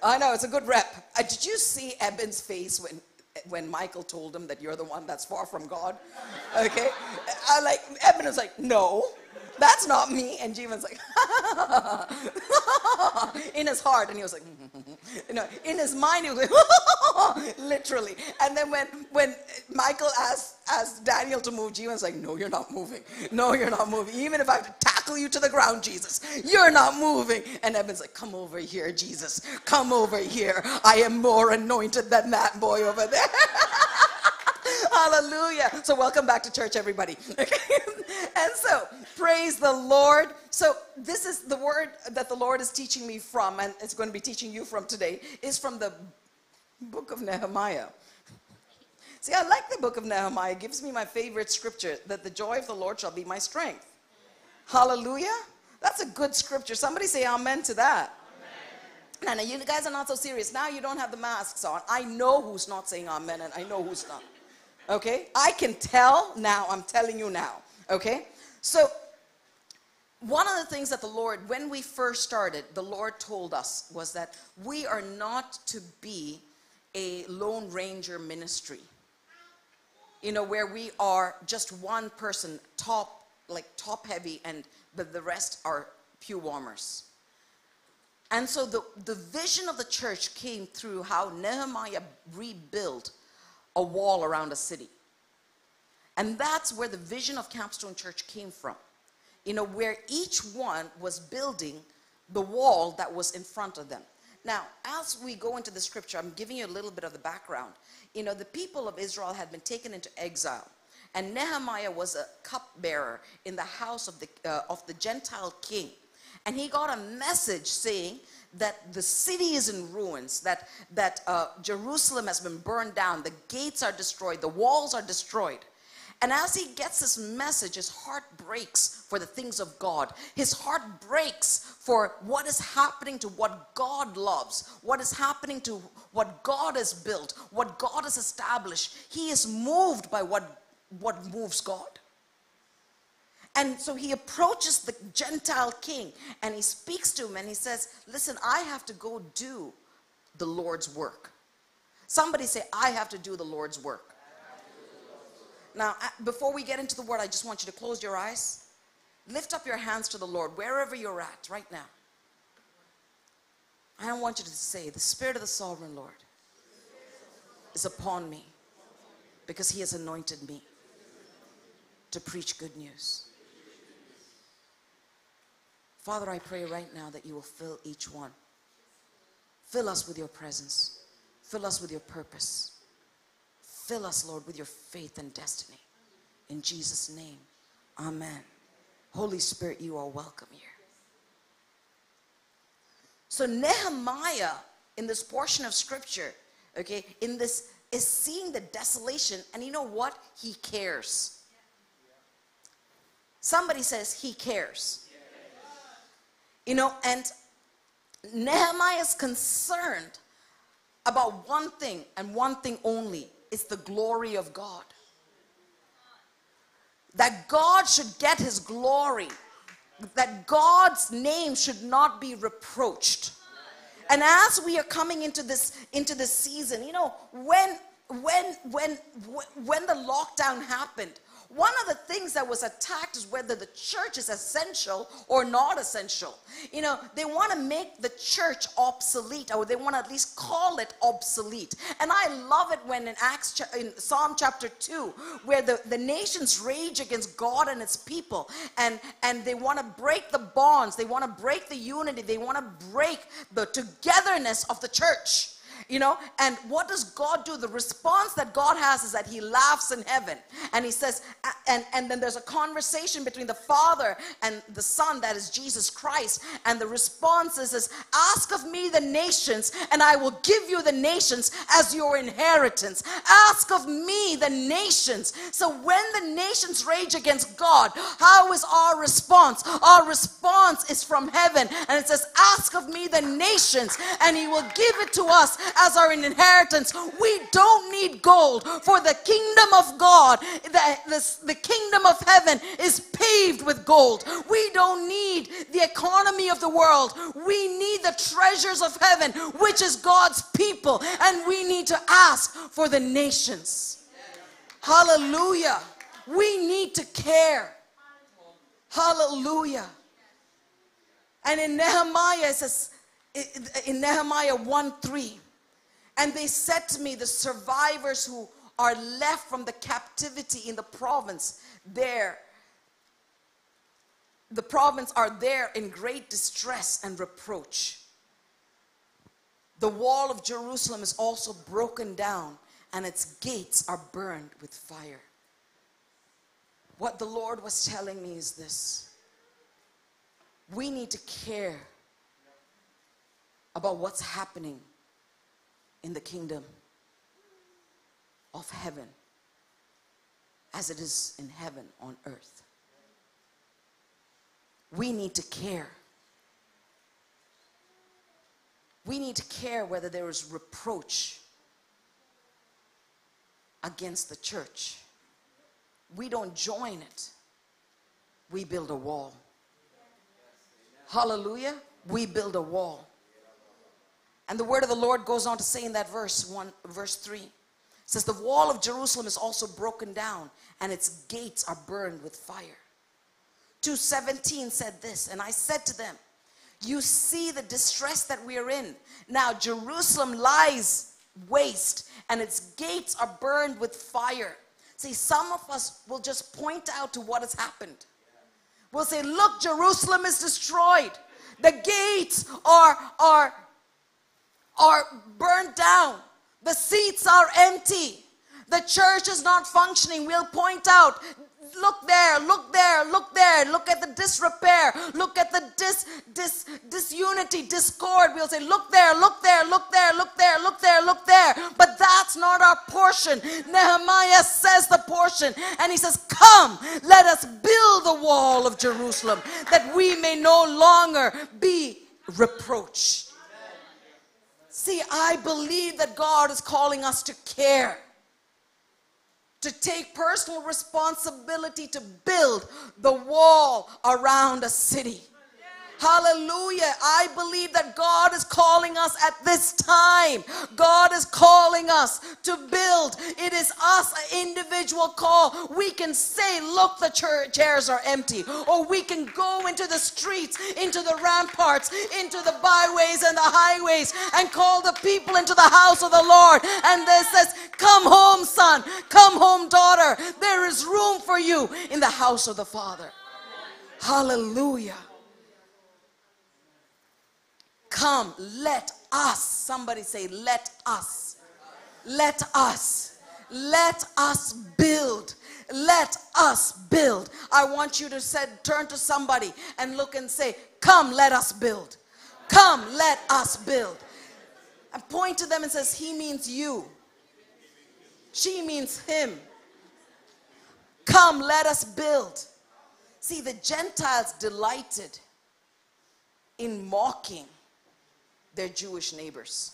A: I know it's a good rep. Uh, did you see Eben's face when when Michael told him that you're the one that's far from God? Okay, I like Eben was like, no, that's not me, and Jeevan's like, in his heart, and he was like, you know, in his mind, he was like, literally. And then when when Michael asked asked Daniel to move, Jeevan's like, no, you're not moving. No, you're not moving. Even if I have to tackle you to the ground, Jesus, you're not moving. And Eben's like, come over here, Jesus. Come over here. I am more anointed than that boy over there. Hallelujah. So, welcome back to church, everybody. and so, praise the Lord. So, this is the word that the Lord is teaching me from, and it's going to be teaching you from today, is from the book of Nehemiah. See, I like the book of Nehemiah. It gives me my favorite scripture that the joy of the Lord shall be my strength. Hallelujah. That's a good scripture. Somebody say amen to that. Now, you guys are not so serious. Now you don't have the masks on. I know who's not saying amen, and I know who's not. Okay? I can tell now. I'm telling you now. Okay? So, one of the things that the Lord, when we first started, the Lord told us was that we are not to be a Lone Ranger ministry. You know, where we are just one person, top, like top heavy, and the, the rest are pew warmers. And so the, the vision of the church came through how Nehemiah rebuilt a wall around a city. And that's where the vision of Capstone Church came from. You know, where each one was building the wall that was in front of them. Now, as we go into the scripture, I'm giving you a little bit of the background. You know, the people of Israel had been taken into exile. and Nehemiah was a cupbearer in the house of the, uh, of the Gentile king. And he got a message saying that the city is in ruins, that, that uh, Jerusalem has been burned down, the gates are destroyed, the walls are destroyed. And as he gets this message, his heart breaks for the things of God. His heart breaks for what is happening to what God loves, what is happening to what God has built, what God has established. He is moved by what, what moves God. And so he approaches the Gentile king and he speaks to him and he says, Listen, I have to go do the Lord's work. Somebody say, I have to do the Lord's work. Now, uh, before we get into the word, I just want you to close your eyes. Lift up your hands to the Lord, wherever you're at right now. I want you to say, The Spirit of the Sovereign Lord is upon me because He has anointed me to preach good news. Father, I pray right now that you will fill each one. Fill us with your presence, fill us with your purpose. Fill us, Lord, with your faith and destiny. In Jesus' name, amen. Holy Spirit, you are welcome here. So, Nehemiah, in this portion of scripture, okay, in this, is seeing the desolation, and you know what? He cares. Somebody says he cares. You know, and Nehemiah is concerned about one thing and one thing only it's the glory of God. That God should get his glory, that God's name should not be reproached. And as we are coming into this into this season, you know, when when when when the lockdown happened, one of the things that was attacked is whether the church is essential or not essential. You know, they want to make the church obsolete, or they want to at least call it obsolete. And I love it when in Acts, in Psalm chapter 2, where the, the nations rage against God and its people, and, and they want to break the bonds, they want to break the unity, they want to break the togetherness of the church you know and what does god do? The response that god has is that he laughs in heaven. And he says and and then there's a conversation between the father and the son that is jesus christ. And the response is, is ask of me the nations and i will give you the nations as your inheritance. Ask of me the nations. So when the nations rage against god how is our response? Our response is from heaven. And it says ask of me the nations and he will give it to us as our inheritance. We don't need gold, for the kingdom of God, the, the, the kingdom of heaven is paved with gold. We don't need the economy of the world. We need the treasures of heaven, which is God's people, and we need to ask for the nations. Hallelujah. We need to care. Hallelujah. And in Nehemiah, it says, in Nehemiah 1 3, and they said to me, the survivors who are left from the captivity in the province, there, the province are there in great distress and reproach. The wall of Jerusalem is also broken down, and its gates are burned with fire. What the Lord was telling me is this we need to care about what's happening in the kingdom of heaven as it is in heaven on earth. We need to care. We need to care whether there is reproach against the church. We don't join it, we build a wall. Hallelujah. We build a wall. And the word of the Lord goes on to say in that verse 1 verse 3 says the wall of Jerusalem is also broken down and its gates are burned with fire. 217 said this and I said to them you see the distress that we are in. Now Jerusalem lies waste and its gates are burned with fire. See some of us will just point out to what has happened. We'll say look Jerusalem is destroyed. The gates are are are burnt down. The seats are empty. the church is not functioning, we'll point out look there, look there, look there, look at the disrepair, look at the dis, dis, disunity, discord. We'll say, look there, look there, look there, look there, look there, look there. But that's not our portion. Nehemiah says the portion, and he says, Come, let us build the wall of Jerusalem that we may no longer be reproached. See, I believe that God is calling us to care to take personal responsibility to build the wall around a city. Hallelujah. I believe that God is calling us at this time. God is calling us to build. It is us, an individual call. We can say, Look, the chairs are empty. Or we can go into the streets, into the ramparts, into the byways and the highways, and call the people into the house of the Lord. And there says, Come home, son. Come home, daughter. There is room for you in the house of the Father. Hallelujah. Come, let us. Somebody say, let us. Let us. Let us build. Let us build. I want you to say, turn to somebody and look and say, Come, let us build. Come, let us build. And point to them and says, He means you. She means him. Come, let us build. See, the Gentiles delighted in mocking their Jewish neighbors.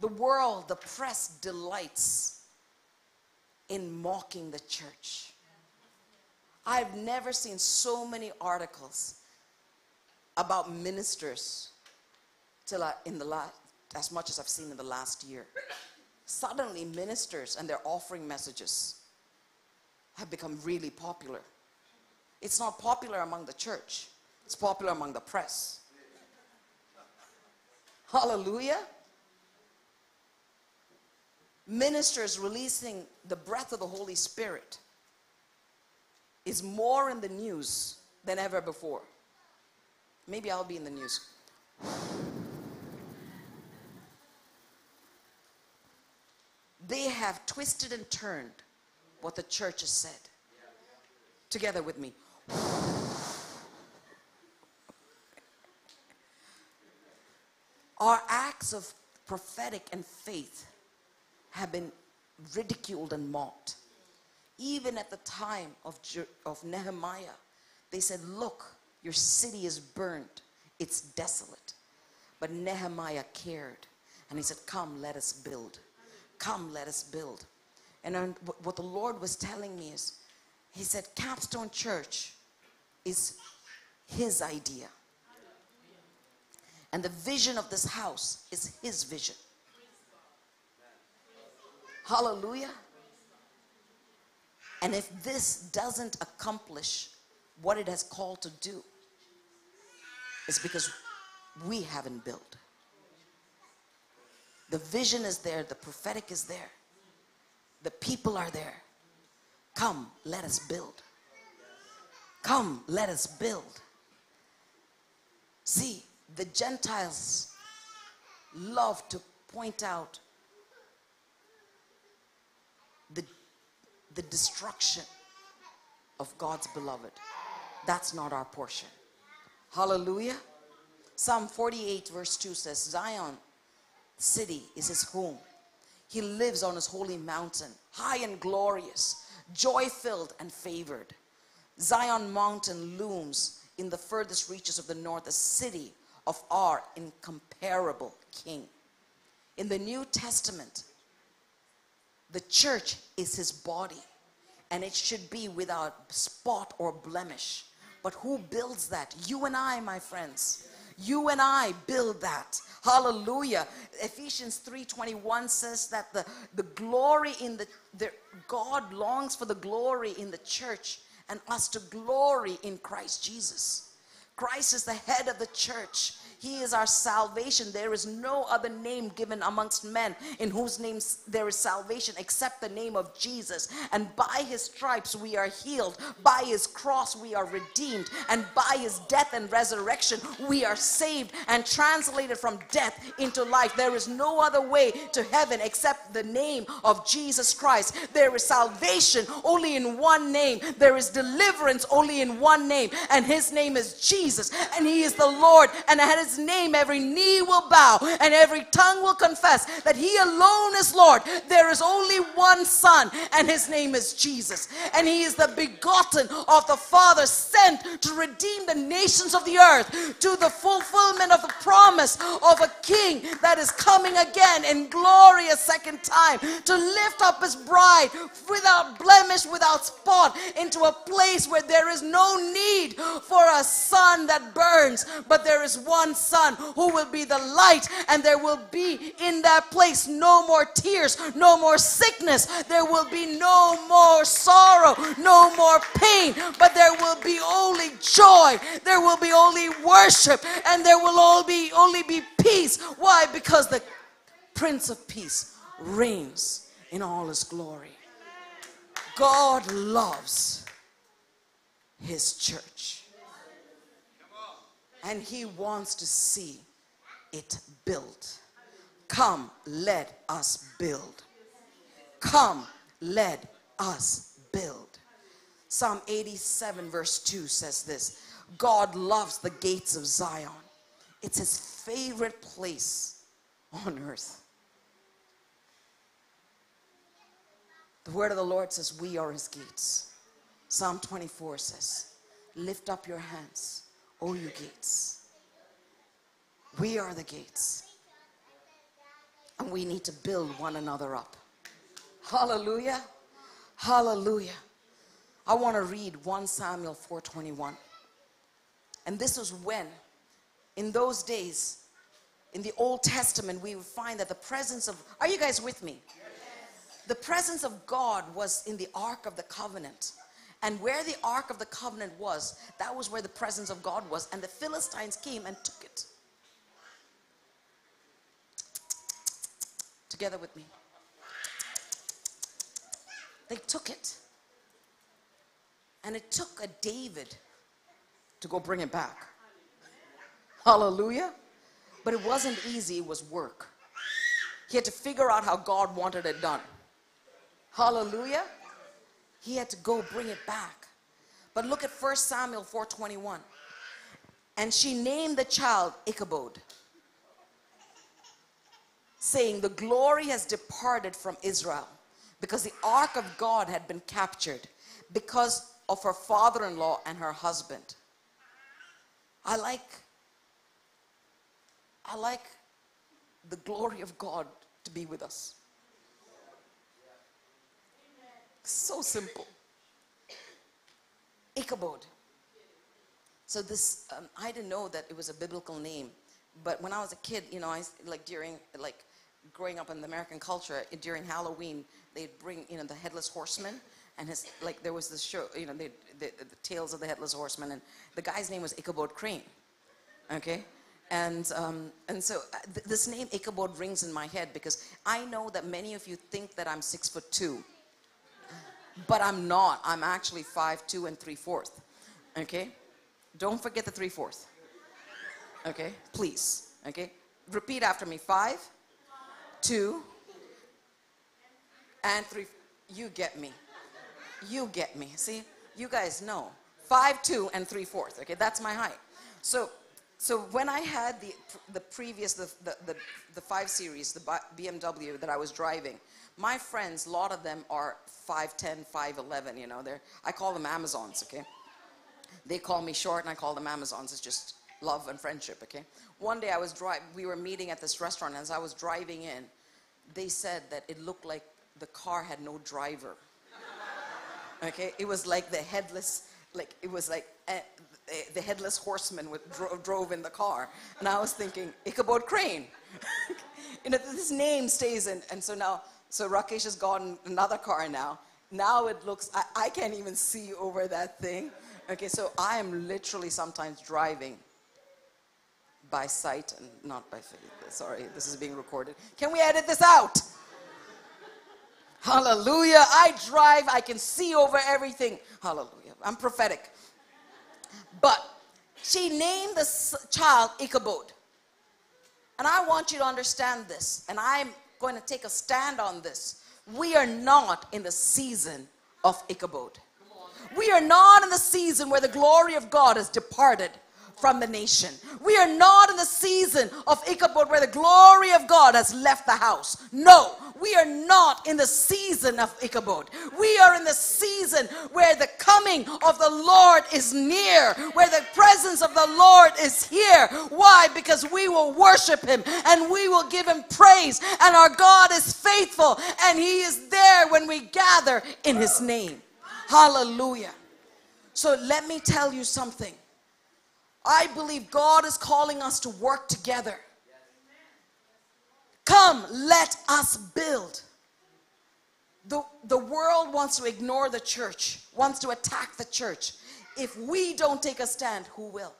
A: The world, the press delights in mocking the church. I've never seen so many articles about ministers till I, in the last, as much as I've seen in the last year. Suddenly, ministers and their offering messages have become really popular. It's not popular among the church, it's popular among the press. Hallelujah. Ministers releasing the breath of the Holy Spirit is more in the news than ever before. Maybe I'll be in the news. They have twisted and turned what the church has said. Together with me. Our acts of prophetic and faith have been ridiculed and mocked. Even at the time of, Je- of Nehemiah, they said, Look, your city is burned, it's desolate. But Nehemiah cared and he said, Come, let us build. Come, let us build. And what the Lord was telling me is, He said, Capstone Church is His idea. And the vision of this house is His vision. Hallelujah. And if this doesn't accomplish what it has called to do, it's because we haven't built. The vision is there, the prophetic is there, the people are there. Come, let us build. Come, let us build. See, the Gentiles love to point out the, the destruction of God's beloved. That's not our portion. Hallelujah. Psalm 48, verse 2 says, Zion city is his home. He lives on his holy mountain, high and glorious, joy filled and favored. Zion mountain looms in the furthest reaches of the north, a city of our incomparable king. In the New Testament, the church is his body, and it should be without spot or blemish. But who builds that? You and I, my friends. You and I build that. Hallelujah. Ephesians 3:21 says that the, the glory in the, the God longs for the glory in the church and us to glory in Christ Jesus. Christ is the head of the church. He is our salvation. There is no other name given amongst men in whose names there is salvation except the name of Jesus. And by his stripes we are healed. By his cross we are redeemed. And his death and resurrection we are saved and translated from death into life. There is no other way to heaven except the name of Jesus Christ. There is salvation only in one name. There is deliverance only in one name. And his name is Jesus. And he is the Lord. And at his name every knee will bow and every tongue will confess that he alone is Lord. There is only one Son, and his name is Jesus. And he is the begotten of the Father, sent to redeem the nations of the earth to the fulfillment of the promise of a king that is coming again in glory a second time to lift up his bride without blemish, without spot, into a place where there is no need for a sun that burns, but there is one sun who will be the light, and there will be in that place no more tears, no more sickness, there will be no more sorrow, no more pain, but there will be only joy, there will be only worship, and there will all be only be peace. Why? Because the Prince of Peace reigns in all his glory. God loves his church. And he wants to see it built. Come, let us build. Come, let us build. Psalm 87, verse 2 says this God loves the gates of Zion, it's his favorite place on earth. The word of the Lord says, We are his gates. Psalm 24 says, Lift up your hands, O you gates. We are the gates. And we need to build one another up. Hallelujah. Hallelujah. I want to read 1 Samuel 4:21. And this was when in those days in the Old Testament we find that the presence of Are you guys with me? The presence of God was in the ark of the covenant. And where the ark of the covenant was, that was where the presence of God was and the Philistines came and took it. Together with me. They took it. And it took a David to go bring it back. Hallelujah. But it wasn't easy, it was work. He had to figure out how God wanted it done. Hallelujah. He had to go bring it back. But look at 1 Samuel 4:21. And she named the child Ichabod, saying, The glory has departed from Israel because the ark of God had been captured because of her father in law and her husband. I like, I like the glory of God to be with us. So simple. Ichabod. So this, um, I didn't know that it was a biblical name, but when I was a kid, you know, I like during like growing up in the American culture during Halloween, they'd bring you know the headless horseman, and his like there was this show, you know, they, the, the tales of the headless horseman, and the guy's name was Ichabod Crane, okay, and um, and so uh, th- this name Ichabod rings in my head because I know that many of you think that I'm six foot two, but I'm not. I'm actually five two and three fourth, okay. Don't forget the three fourth, okay, please, okay. Repeat after me: five, two, and three. You get me. You get me. See, you guys know. Five, two, and three fourths. Okay, that's my height. So, so when I had the the previous the the the, the five series, the BMW that I was driving, my friends, a lot of them are 5'10, 5'11. You know, they're I call them Amazons. Okay, they call me short, and I call them Amazons. It's just love and friendship. Okay. One day I was driving. We were meeting at this restaurant, and as I was driving in, they said that it looked like the car had no driver. Okay, it was like the headless, like it was like uh, the headless horseman with, dro- drove in the car, and I was thinking Ichabod Crane. you know, this name stays in, and so now, so Rakesh has gotten another car now. Now it looks, I, I can't even see over that thing. Okay, so I am literally sometimes driving by sight and not by faith. Sorry, this is being recorded. Can we edit this out? Hallelujah. I drive, I can see over everything. Hallelujah. I'm prophetic. But she named the child Ichabod. And I want you to understand this, and I'm going to take a stand on this. We are not in the season of Ichabod. We are not in the season where the glory of God has departed from the nation. We are not in the season of Ichabod where the glory of God has left the house. No, we are not in the season of Ichabod. We are in the season where the coming of the Lord is near, where the presence of the Lord is here. Why? Because we will worship him and we will give him praise, and our God is faithful and he is there when we gather in his name. Hallelujah. So let me tell you something. I believe God is calling us to work together. Come, let us build. The, the world wants to ignore the church, wants to attack the church. If we don't take a stand, who will?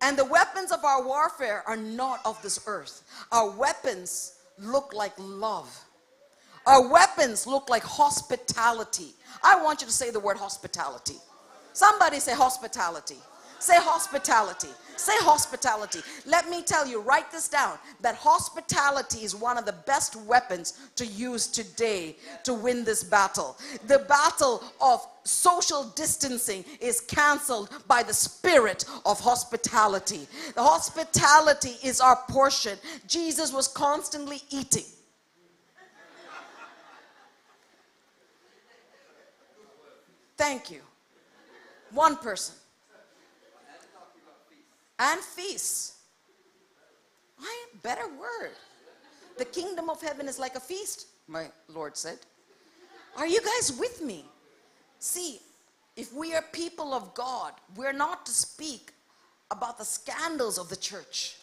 A: And the weapons of our warfare are not of this earth. Our weapons look like love. Our weapons look like hospitality. I want you to say the word hospitality. Somebody say hospitality. Say hospitality. Say hospitality. Let me tell you, write this down that hospitality is one of the best weapons to use today to win this battle. The battle of social distancing is canceled by the spirit of hospitality. The hospitality is our portion. Jesus was constantly eating. Thank you. One person. And feasts. I better word. The kingdom of heaven is like a feast, my Lord said. Are you guys with me? See, if we are people of God, we're not to speak about the scandals of the church.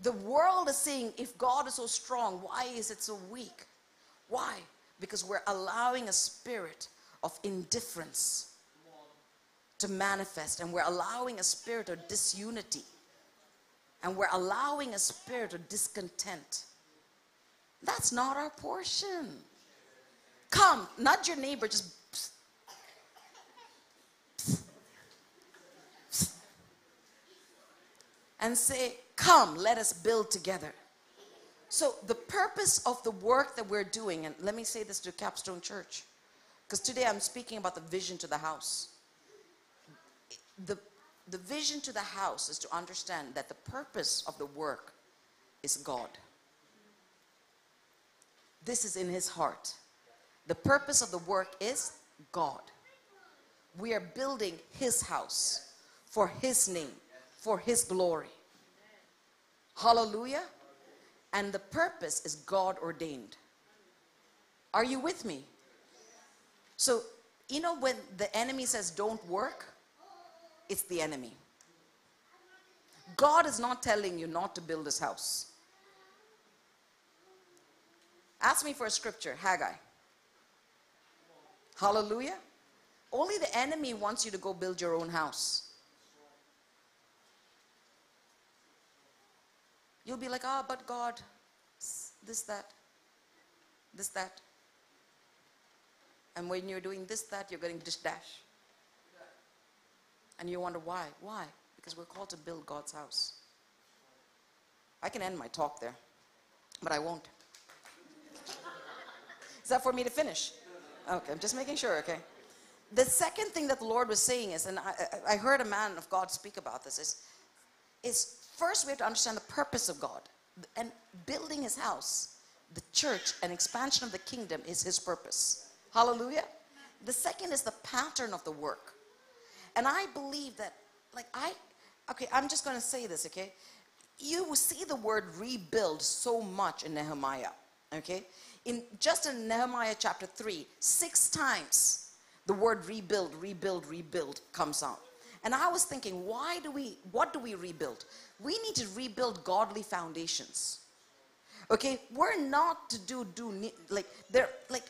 A: The world is saying, if God is so strong, why is it so weak? Why? Because we're allowing a spirit of indifference to manifest, and we're allowing a spirit of disunity, and we're allowing a spirit of discontent. That's not our portion. Come, nudge your neighbor, just and say, Come, let us build together. So, the purpose of the work that we're doing, and let me say this to Capstone Church, because today I'm speaking about the vision to the house. The, the vision to the house is to understand that the purpose of the work is God. This is in His heart. The purpose of the work is God. We are building His house for His name, for His glory. Hallelujah. And the purpose is God ordained. Are you with me? So, you know, when the enemy says don't work, it's the enemy. God is not telling you not to build his house. Ask me for a scripture, Haggai. Hallelujah. Only the enemy wants you to go build your own house. You'll be like, ah, but God, this, that, this, that. And when you're doing this, that, you're getting dish dash. And you wonder why. Why? Because we're called to build God's house. I can end my talk there, but I won't. Is that for me to finish? Okay, I'm just making sure, okay? The second thing that the Lord was saying is, and I, I heard a man of God speak about this, is, is first we have to understand the purpose of God. And building his house, the church, and expansion of the kingdom is his purpose. Hallelujah. The second is the pattern of the work. And I believe that, like, I, okay, I'm just going to say this, okay? You will see the word rebuild so much in Nehemiah, okay? In just in Nehemiah chapter 3, six times the word rebuild, rebuild, rebuild comes out. And I was thinking, why do we, what do we rebuild? We need to rebuild godly foundations. Okay, we're not to do do like they're like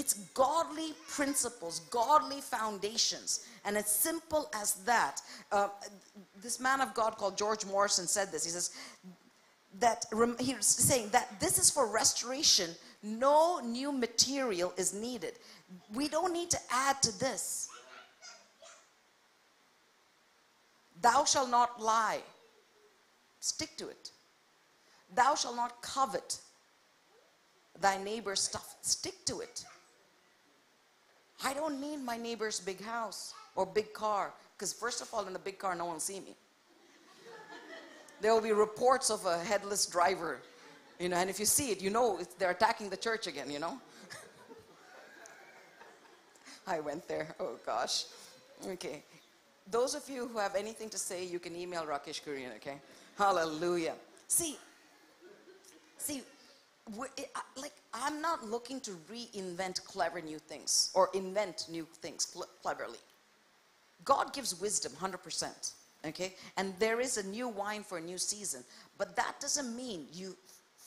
A: it's godly principles, godly foundations. And it's simple as that. Uh, this man of God called George Morrison said this. He says, that he's saying that this is for restoration. No new material is needed. We don't need to add to this. Thou shalt not lie. Stick to it. Thou shalt not covet thy neighbor's stuff. Stick to it. I don't need my neighbor's big house or big car because, first of all, in the big car, no one will see me. There will be reports of a headless driver, you know, and if you see it, you know they're attacking the church again, you know. I went there. Oh gosh. Okay. Those of you who have anything to say, you can email Rakesh Kurian, okay? Hallelujah. See, see, it, like I'm not looking to reinvent clever new things or invent new things cle- cleverly. God gives wisdom 100%. Okay? And there is a new wine for a new season. But that doesn't mean you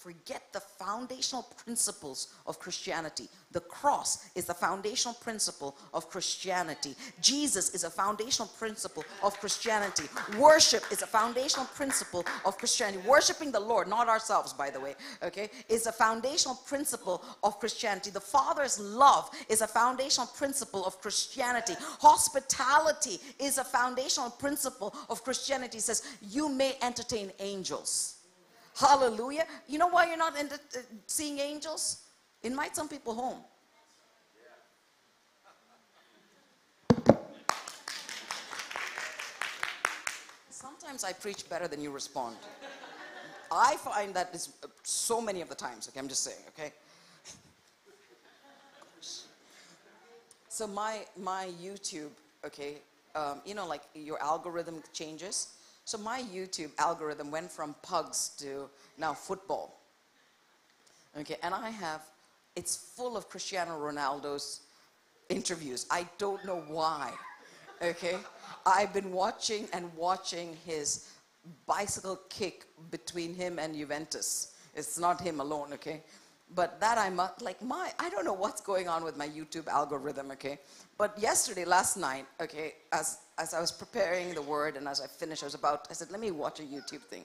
A: forget the foundational principles of Christianity. The cross is the foundational principle of Christianity. Jesus is a foundational principle of Christianity. Worship is a foundational principle of Christianity. Worshiping the Lord, not ourselves, by the way, okay, is a foundational principle of Christianity. The Father's love is a foundational principle of Christianity. Hospitality is a foundational principle of Christianity. It says, You may entertain angels. Hallelujah. You know why you're not enter- uh, seeing angels? Invite some people home. Sometimes I preach better than you respond. I find that is uh, so many of the times, okay? I'm just saying, okay? So my my YouTube, okay, um, you know, like your algorithm changes. So my YouTube algorithm went from pugs to now football. Okay, and I have, it's full of Cristiano Ronaldo's interviews. I don't know why. Okay, I've been watching and watching his bicycle kick between him and Juventus. It's not him alone. Okay, but that I'm uh, like my I don't know what's going on with my YouTube algorithm. Okay, but yesterday, last night, okay, as as I was preparing the word and as I finished, I was about I said let me watch a YouTube thing,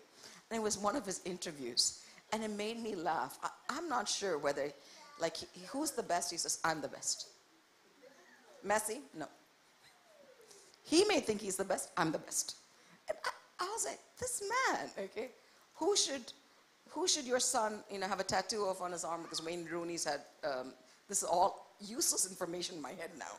A: and it was one of his interviews, and it made me laugh. I, I'm not sure whether like he, who's the best. He says I'm the best. Messi, no. He may think he's the best. I'm the best. And I, I was like, this man, okay, who should, who should your son, you know, have a tattoo of on his arm because Wayne Rooney's had. Um, this is all useless information in my head now.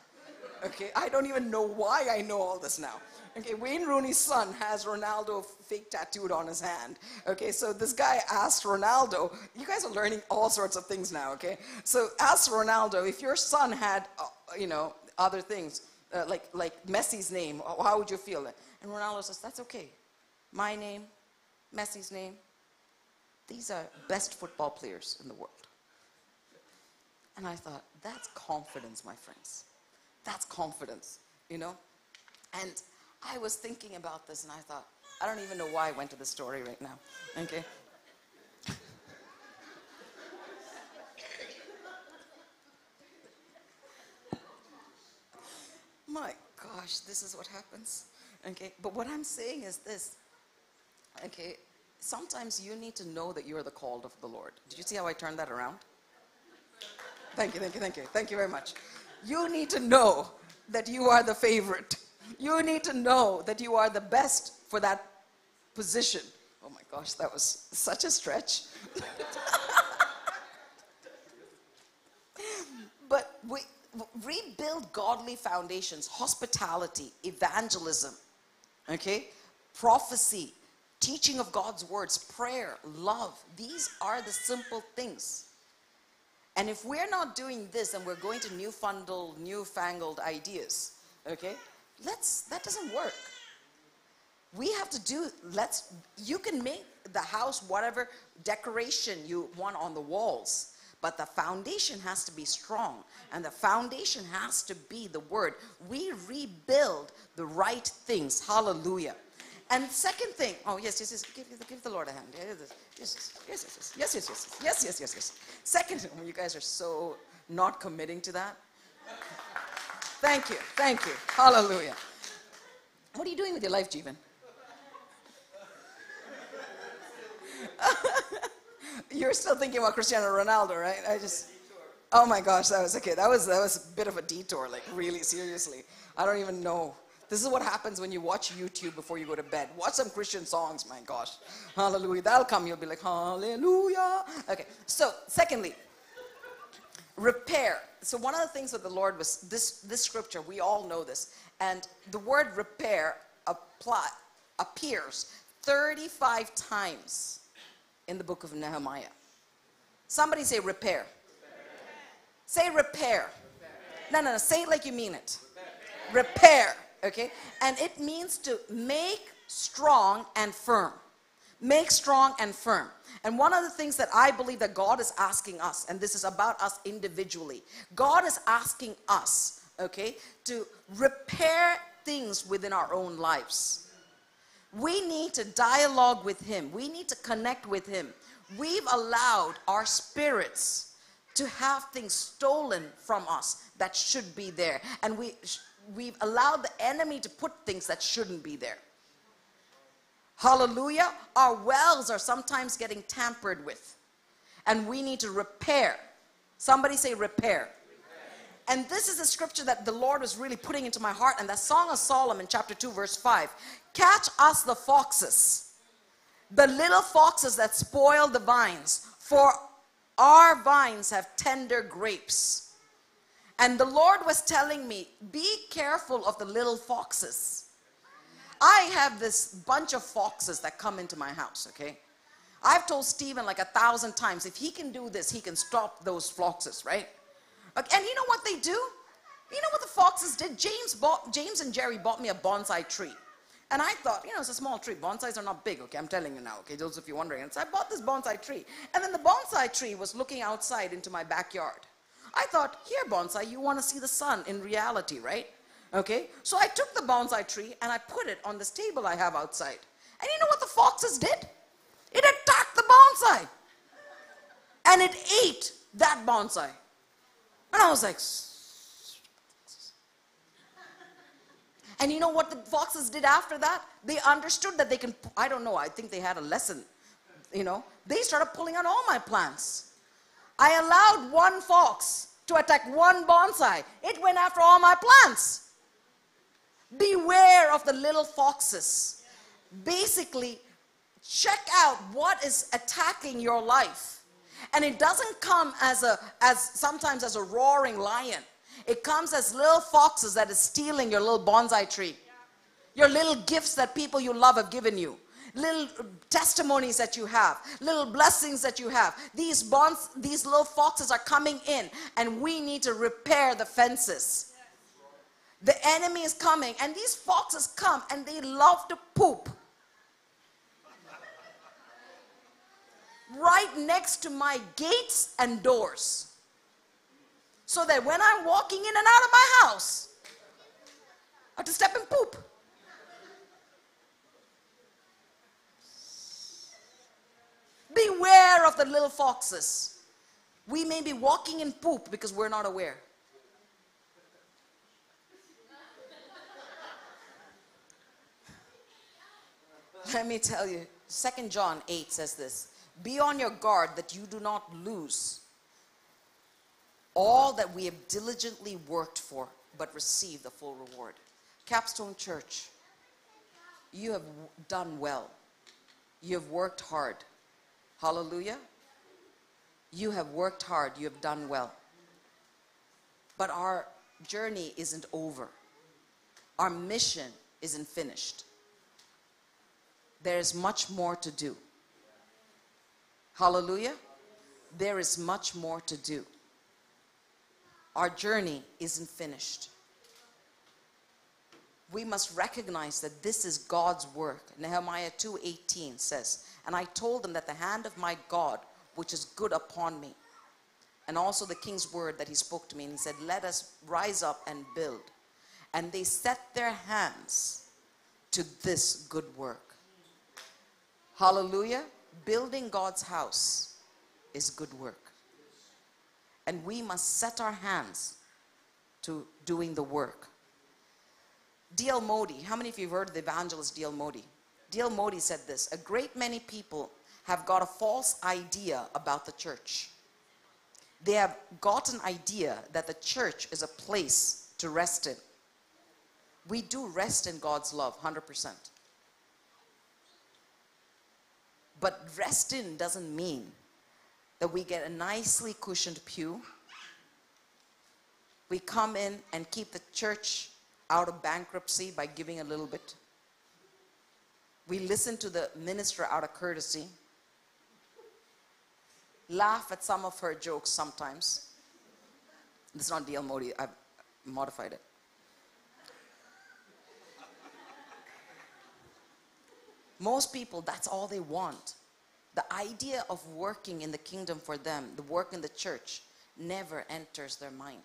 A: Okay, I don't even know why I know all this now. Okay, Wayne Rooney's son has Ronaldo fake tattooed on his hand. Okay, so this guy asked Ronaldo, you guys are learning all sorts of things now, okay? So ask Ronaldo, if your son had, uh, you know, other things, uh, like, like Messi's name, uh, how would you feel? And Ronaldo says, that's okay. My name, Messi's name, these are best football players in the world. And I thought, that's confidence, my friends. That's confidence, you know? And I was thinking about this and I thought, I don't even know why I went to the story right now. Okay? My gosh, this is what happens. Okay? But what I'm saying is this. Okay? Sometimes you need to know that you are the called of the Lord. Did you see how I turned that around? Thank you, thank you, thank you. Thank you very much. You need to know that you are the favorite. You need to know that you are the best for that position. Oh my gosh, that was such a stretch. but we rebuild godly foundations, hospitality, evangelism, okay? Prophecy, teaching of God's words, prayer, love. These are the simple things. And if we're not doing this and we're going to newfangled, newfangled ideas, okay, let's, that doesn't work. We have to do, let's, you can make the house whatever decoration you want on the walls, but the foundation has to be strong and the foundation has to be the word. We rebuild the right things. Hallelujah. And second thing, oh yes, yes, yes, give, give the Lord a hand. Yes, yes, yes, yes, yes, yes, yes, yes, yes, yes. Second, you guys are so not committing to that. Thank you. Thank you. Hallelujah. What are you doing with your life, Jeevan? You're still thinking about Cristiano Ronaldo, right? I just. Oh my gosh, that was okay. That was that was a bit of a detour, like really seriously. I don't even know. This is what happens when you watch YouTube before you go to bed. Watch some Christian songs, my gosh. Hallelujah. That'll come, you'll be like, Hallelujah. Okay, so secondly, repair. So one of the things that the Lord was this this scripture, we all know this, and the word repair apply, appears 35 times in the book of Nehemiah. Somebody say repair. Say repair. No, no, no. Say it like you mean it. Repair. Okay? And it means to make strong and firm. Make strong and firm. And one of the things that I believe that God is asking us, and this is about us individually, God is asking us, okay, to repair things within our own lives. We need to dialogue with Him, we need to connect with Him. We've allowed our spirits to have things stolen from us that should be there. And we, we've allowed the enemy to put things that shouldn't be there. Hallelujah. Our wells are sometimes getting tampered with, and we need to repair. Somebody say, repair. And this is a scripture that the Lord was really putting into my heart, and that Song of Solomon, chapter 2, verse 5. Catch us the foxes, the little foxes that spoil the vines, for our vines have tender grapes. And the Lord was telling me, be careful of the little foxes. I have this bunch of foxes that come into my house, okay? I've told Stephen like a thousand times, if he can do this, he can stop those foxes, right? Okay, and you know what they do? You know what the foxes did? James bought, James and Jerry bought me a bonsai tree. And I thought, you know, it's a small tree. Bonsais are not big, okay? I'm telling you now, okay? Those of you wondering. And so I bought this bonsai tree. And then the bonsai tree was looking outside into my backyard. I thought, here, bonsai, you want to see the sun in reality, right? Okay? So I took the bonsai tree and I put it on this table I have outside. And you know what the foxes did? It attacked the bonsai. And it ate that bonsai. And I was like, and you know what the foxes did after that? They understood that they can, I don't know, I think they had a lesson. You know, they started pulling out all my plants. I allowed one fox to attack one bonsai, it went after all my plants. Beware of the little foxes. Basically, check out what is attacking your life. And it doesn't come as a as sometimes as a roaring lion. It comes as little foxes that is stealing your little bonsai tree. Your little gifts that people you love have given you. Little testimonies that you have, little blessings that you have. These bonds, these little foxes are coming in, and we need to repair the fences. The enemy is coming, and these foxes come and they love to poop. right next to my gates and doors. So that when I'm walking in and out of my house, I have to step and poop. Beware of the little foxes. We may be walking in poop because we're not aware. Let me tell you, Second John 8 says this Be on your guard that you do not lose all that we have diligently worked for, but receive the full reward. Capstone Church, you have done well. You have worked hard. Hallelujah. You have worked hard. You have done well. But our journey isn't over. Our mission isn't finished. There is much more to do. Hallelujah. There is much more to do. Our journey isn't finished. We must recognize that this is God's work. Nehemiah 2:18 says, "And I told them that the hand of my God, which is good upon me, and also the king's word that he spoke to me, and he said, Let us rise up and build. And they set their hands to this good work. Hallelujah. Building God's house is good work. And we must set our hands to doing the work. D.L. Moody, how many of you have heard of the evangelist D.L. Moody? D.L. Moody said this A great many people have got a false idea about the church. They have got an idea that the church is a place to rest in. We do rest in God's love, 100%. But rest in doesn't mean that we get a nicely cushioned pew. We come in and keep the church out of bankruptcy by giving a little bit. We listen to the minister out of courtesy. Laugh at some of her jokes sometimes. This is not D.L. Moody, I've modified it. Most people, that's all they want. The idea of working in the kingdom for them, the work in the church, never enters their mind.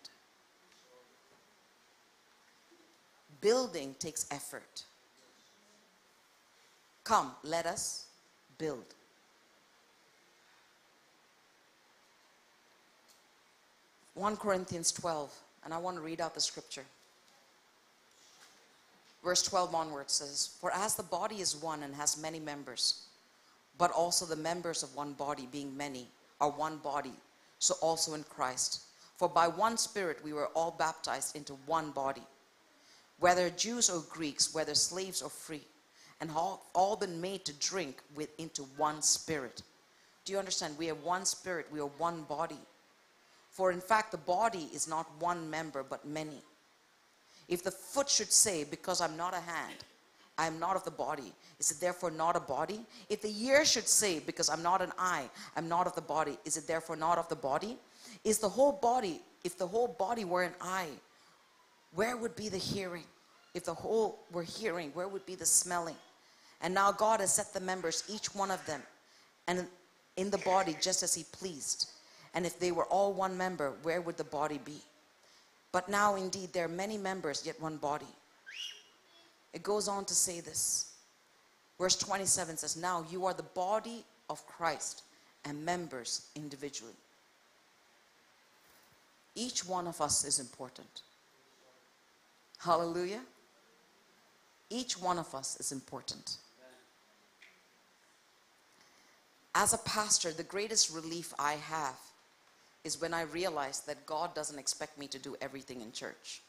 A: Building takes effort. Come, let us build. One Corinthians 12, and I want to read out the scripture. Verse 12 onwards says, For as the body is one and has many members, but also the members of one body, being many, are one body, so also in Christ. For by one Spirit we were all baptized into one body, whether Jews or Greeks, whether slaves or free, and have all been made to drink with into one Spirit. Do you understand? We have one Spirit, we are one body. For in fact, the body is not one member, but many. If the foot should say, Because I'm not a hand, I am not of the body, is it therefore not a body? If the ear should say, Because I'm not an eye, I'm not of the body, is it therefore not of the body? Is the whole body, if the whole body were an eye, where would be the hearing? If the whole were hearing, where would be the smelling? And now God has set the members, each one of them, and in the body just as He pleased. And if they were all one member, where would the body be? But now indeed there are many members, yet one body. It goes on to say this. Verse 27 says, Now you are the body of Christ and members individually. Each one of us is important. Hallelujah. Each one of us is important. As a pastor, the greatest relief I have is when I realize that God doesn't expect me to do everything in church.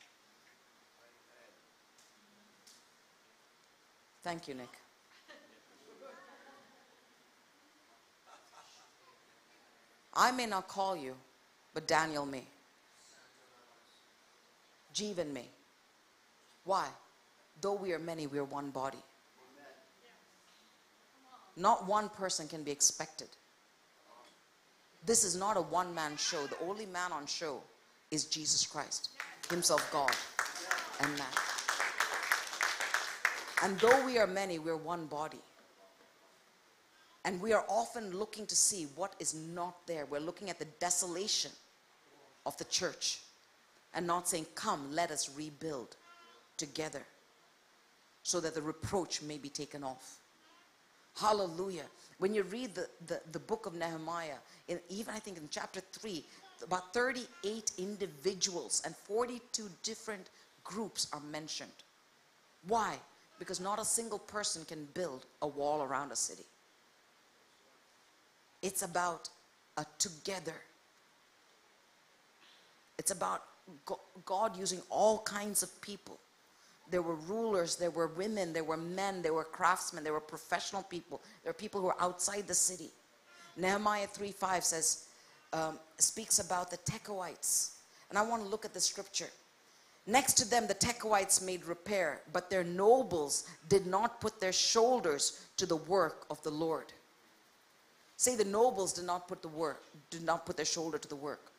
A: Thank you, Nick. I may not call you, but Daniel may. Jeevan may. Why? Though we are many, we are one body. Not one person can be expected. This is not a one man show. The only man on show is Jesus Christ, Himself God and man. And though we are many, we're one body. And we are often looking to see what is not there. We're looking at the desolation of the church and not saying, Come, let us rebuild together so that the reproach may be taken off. Hallelujah. When you read the, the, the book of Nehemiah, in, even I think in chapter 3, about 38 individuals and 42 different groups are mentioned. Why? Because not a single person can build a wall around a city. It's about a together. It's about God using all kinds of people. There were rulers, there were women, there were men, there were craftsmen, there were professional people, there were people who were outside the city. Nehemiah 3:5 says, um, speaks about the Tekoites. And I want to look at the scripture. Next to them, the Tekoites made repair, but their nobles did not put their shoulders to the work of the Lord. Say the nobles did not put the work, did not put their shoulder to the work.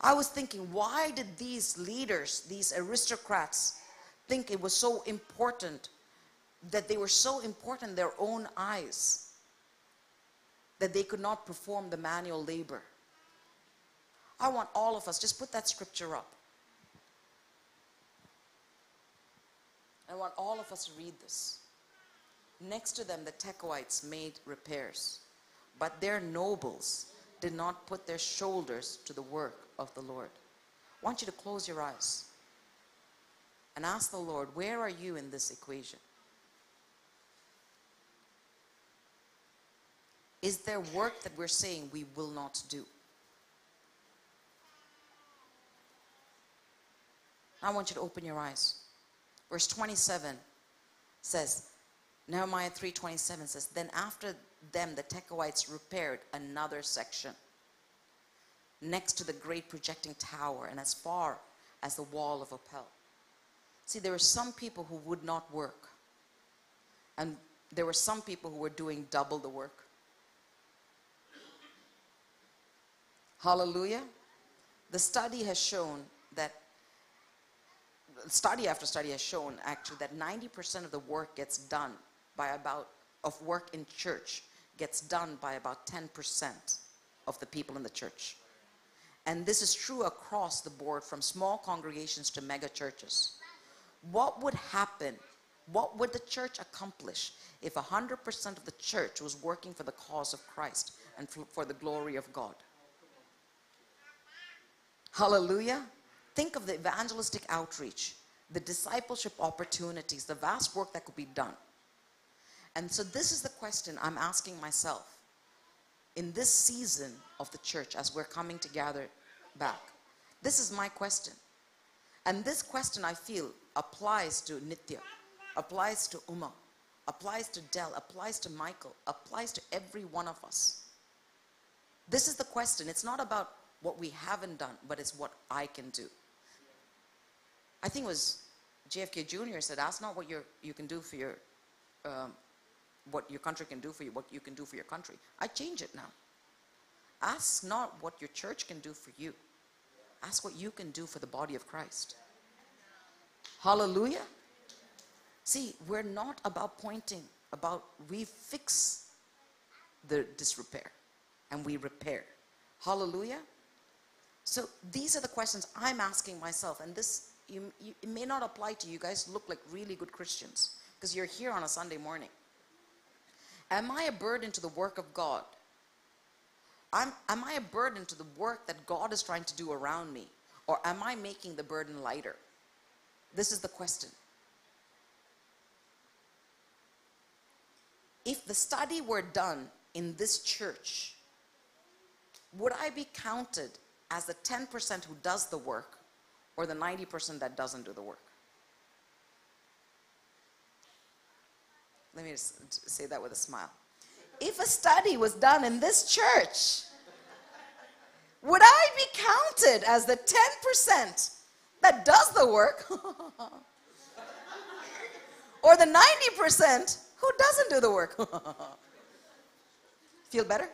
A: I was thinking, why did these leaders, these aristocrats, think it was so important that they were so important in their own eyes that they could not perform the manual labor? I want all of us, just put that scripture up. I want all of us to read this. Next to them, the Tekoites made repairs, but their nobles did not put their shoulders to the work of the Lord. I want you to close your eyes and ask the Lord, where are you in this equation? Is there work that we're saying we will not do? I want you to open your eyes. Verse 27 says, Nehemiah 3:27 says, Then after them the Tekoites repaired another section next to the great projecting tower and as far as the wall of Ophel. See, there were some people who would not work. And there were some people who were doing double the work. Hallelujah. The study has shown that study after study has shown actually that 90% of the work gets done by about of work in church gets done by about 10% of the people in the church. And this is true across the board from small congregations to mega churches. What would happen? What would the church accomplish if 100% of the church was working for the cause of Christ and for, the glory of God? Hallelujah. Think of the evangelistic outreach, the discipleship opportunities, the vast work that could be done. And so, this is the question I'm asking myself in this season of the church as we're coming together back. This is my question. And this question I feel applies to Nitya, applies to Uma, applies to Dell, applies to Michael, applies to every one of us. This is the question. It's not about what we haven't done, but it's what I can do. I think it was JFK Jr. said, ask not what you you can do for your, um, what your country can do for you, what you can do for your country. I change it now. Ask not what your church can do for you. Ask what you can do for the body of Christ. Hallelujah. See, we're not about pointing, about we fix the disrepair and we repair. Hallelujah. So these are the questions I'm asking myself, and this you, you, it may not apply to you. You guys look like really good Christians because you're here on a Sunday morning. Am I a burden to the work of God? I'm, am I a burden to the work that God is trying to do around me? Or am I making the burden lighter? This is the question. If the study were done in this church, would I be counted as the 10% who does the work or the 90% that doesn't do the work? Let me just say that with a smile. If a study was done in this church, would I be counted as the 10% that does the work or the 90% who doesn't do the work? Feel better?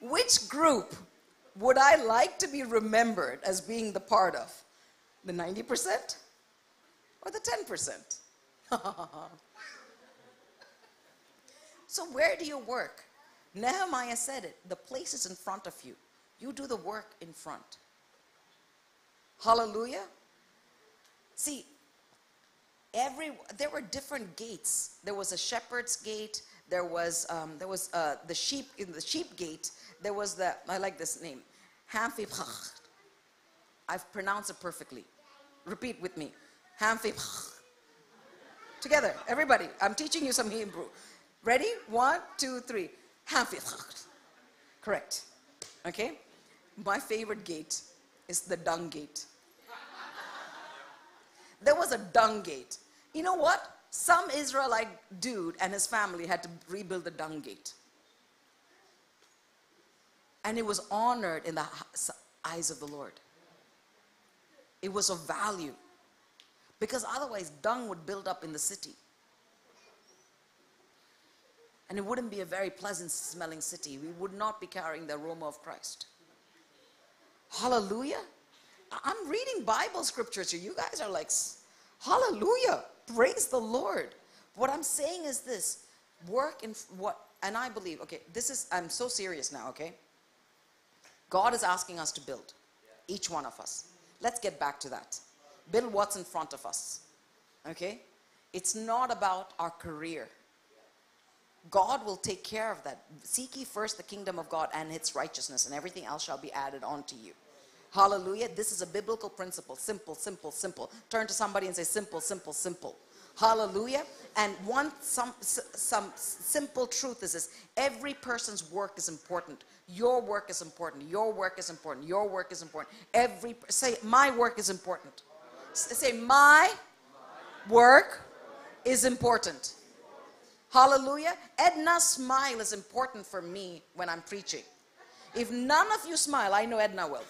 A: Which group would I like to be remembered as being the part of? The 90% or the 10%? so, where do you work? Nehemiah said it the place is in front of you. You do the work in front. Hallelujah. See, every there were different gates. There was a shepherd's gate. There was um, there was uh, the sheep in the sheep gate. There was the I like this name. I've pronounced it perfectly. Repeat with me, Hamfi. Together, everybody. I'm teaching you some Hebrew. Ready? One, two, three. Hamfi. Correct. Okay. My favorite gate is the dung gate. There was a dung gate. You know what? Some Israelite dude and his family had to rebuild the dung gate. And it was honored in the eyes of the Lord. It was of value. Because otherwise, dung would build up in the city. And it wouldn't be a very pleasant smelling city. We would not be carrying the aroma of Christ. Hallelujah. I'm reading Bible scriptures here. You guys are like, hallelujah. Praise the Lord. What I'm saying is this work in what, and I believe, okay, this is, I'm so serious now, okay? God is asking us to build, each one of us. Let's get back to that. Build what's in front of us, okay? It's not about our career. God will take care of that. Seek ye first the kingdom of God and its righteousness, and everything else shall be added onto you. Hallelujah. This is a biblical principle. Simple, simple, simple. Turn to somebody and say, simple, simple, simple. Hallelujah. And one some some simple truth is this every person's work is important. Your work is important. Your work is important. Your work is important. Every say my work is important. Say my work is important. Hallelujah. Edna's smile is important for me when I'm preaching. If none of you smile, I know Edna will.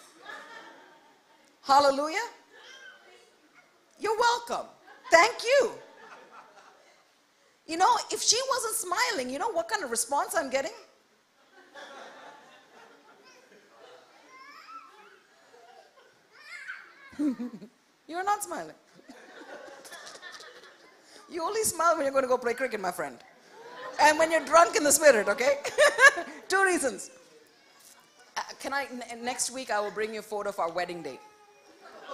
A: Hallelujah. You're welcome. Thank you. You know, if she wasn't smiling, you know what kind of response I'm getting? You're not smiling. You only smile when you're going to go play cricket, my friend. And when you're drunk in the spirit, okay? Two reasons. Uh, can I, next week, I will bring you a photo of our wedding day.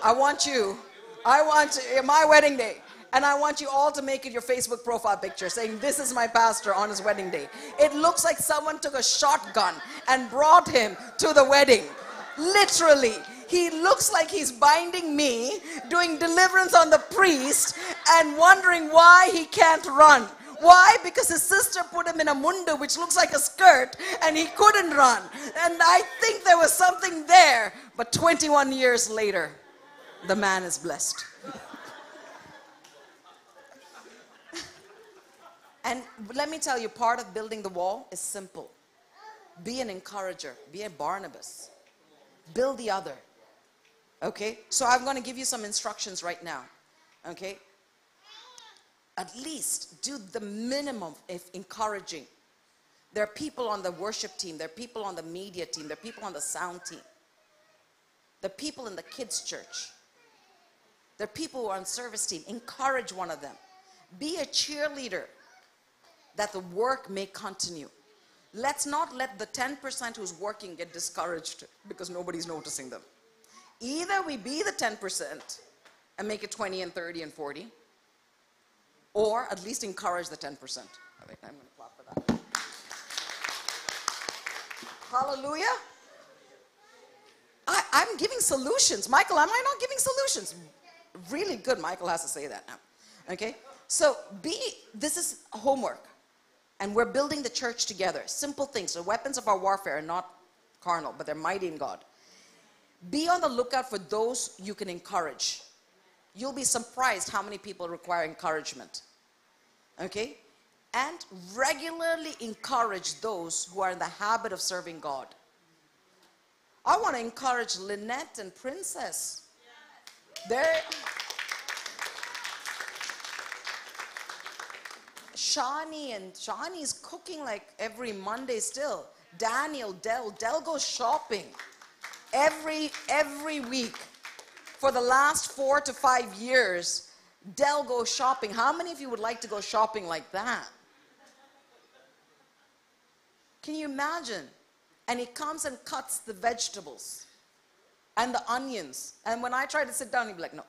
A: I want you, I want uh, my wedding day. And I want you all to make it your Facebook profile picture saying, This is my pastor on his wedding day. It looks like someone took a shotgun and brought him to the wedding. Literally. He looks like he's binding me, doing deliverance on the priest, and wondering why he can't run. Why? Because his sister put him in a mundu, which looks like a skirt, and he couldn't run. And I think there was something there. But 21 years later, the man is blessed. and let me tell you, part of building the wall is simple be an encourager, be a Barnabas, build the other. Okay? So I'm going to give you some instructions right now. Okay? At least do the minimum of encouraging. There are people on the worship team, there are people on the media team, there are people on the sound team, the people in the kids' church. There are people who are on service team. Encourage one of them. Be a cheerleader that the work may continue. Let's not let the 10% who's working get discouraged because nobody's noticing them. Either we be the 10% and make it 20 and 30 and 40, or at least encourage the 10%. All right, I'm going to clap for that. Hallelujah. I, I'm giving solutions. Michael, am I not giving solutions? Really good. Michael has to say that now. Okay? So be this is homework. And we're building the church together. Simple things. The weapons of our warfare are not carnal, but they're mighty in God. Be on the lookout for those you can encourage. You'll be surprised how many people require encouragement. Okay? And regularly encourage those who are in the habit of serving God. I want to encourage Lynette and Princess. They're Shani and Shani's cooking like every Monday still. Daniel, Dell, Dell goes shopping every every week for the last four to five years. Dell goes shopping. How many of you would like to go shopping like that? Can you imagine? And he comes and cuts the vegetables and the onions. And when I try to sit down, he'd be like, no.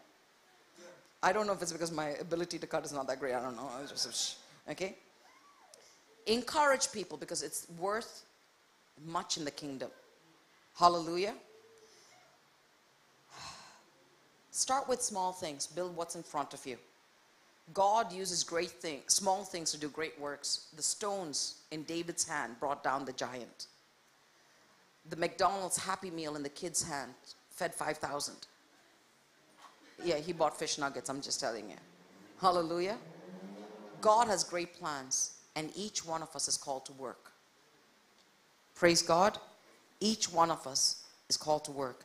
A: I don't know if it's because my ability to cut is not that great. I don't know. I just, okay? Encourage people because it's worth much in the kingdom. Hallelujah. Start with small things. Build what's in front of you. God uses great things, small things to do great works. The stones in David's hand brought down the giant. The McDonald's Happy Meal in the kid's hand fed 5,000. Yeah, he bought fish nuggets, I'm just telling you. Hallelujah. God has great plans, and each one of us is called to work. Praise God. Each one of us is called to work.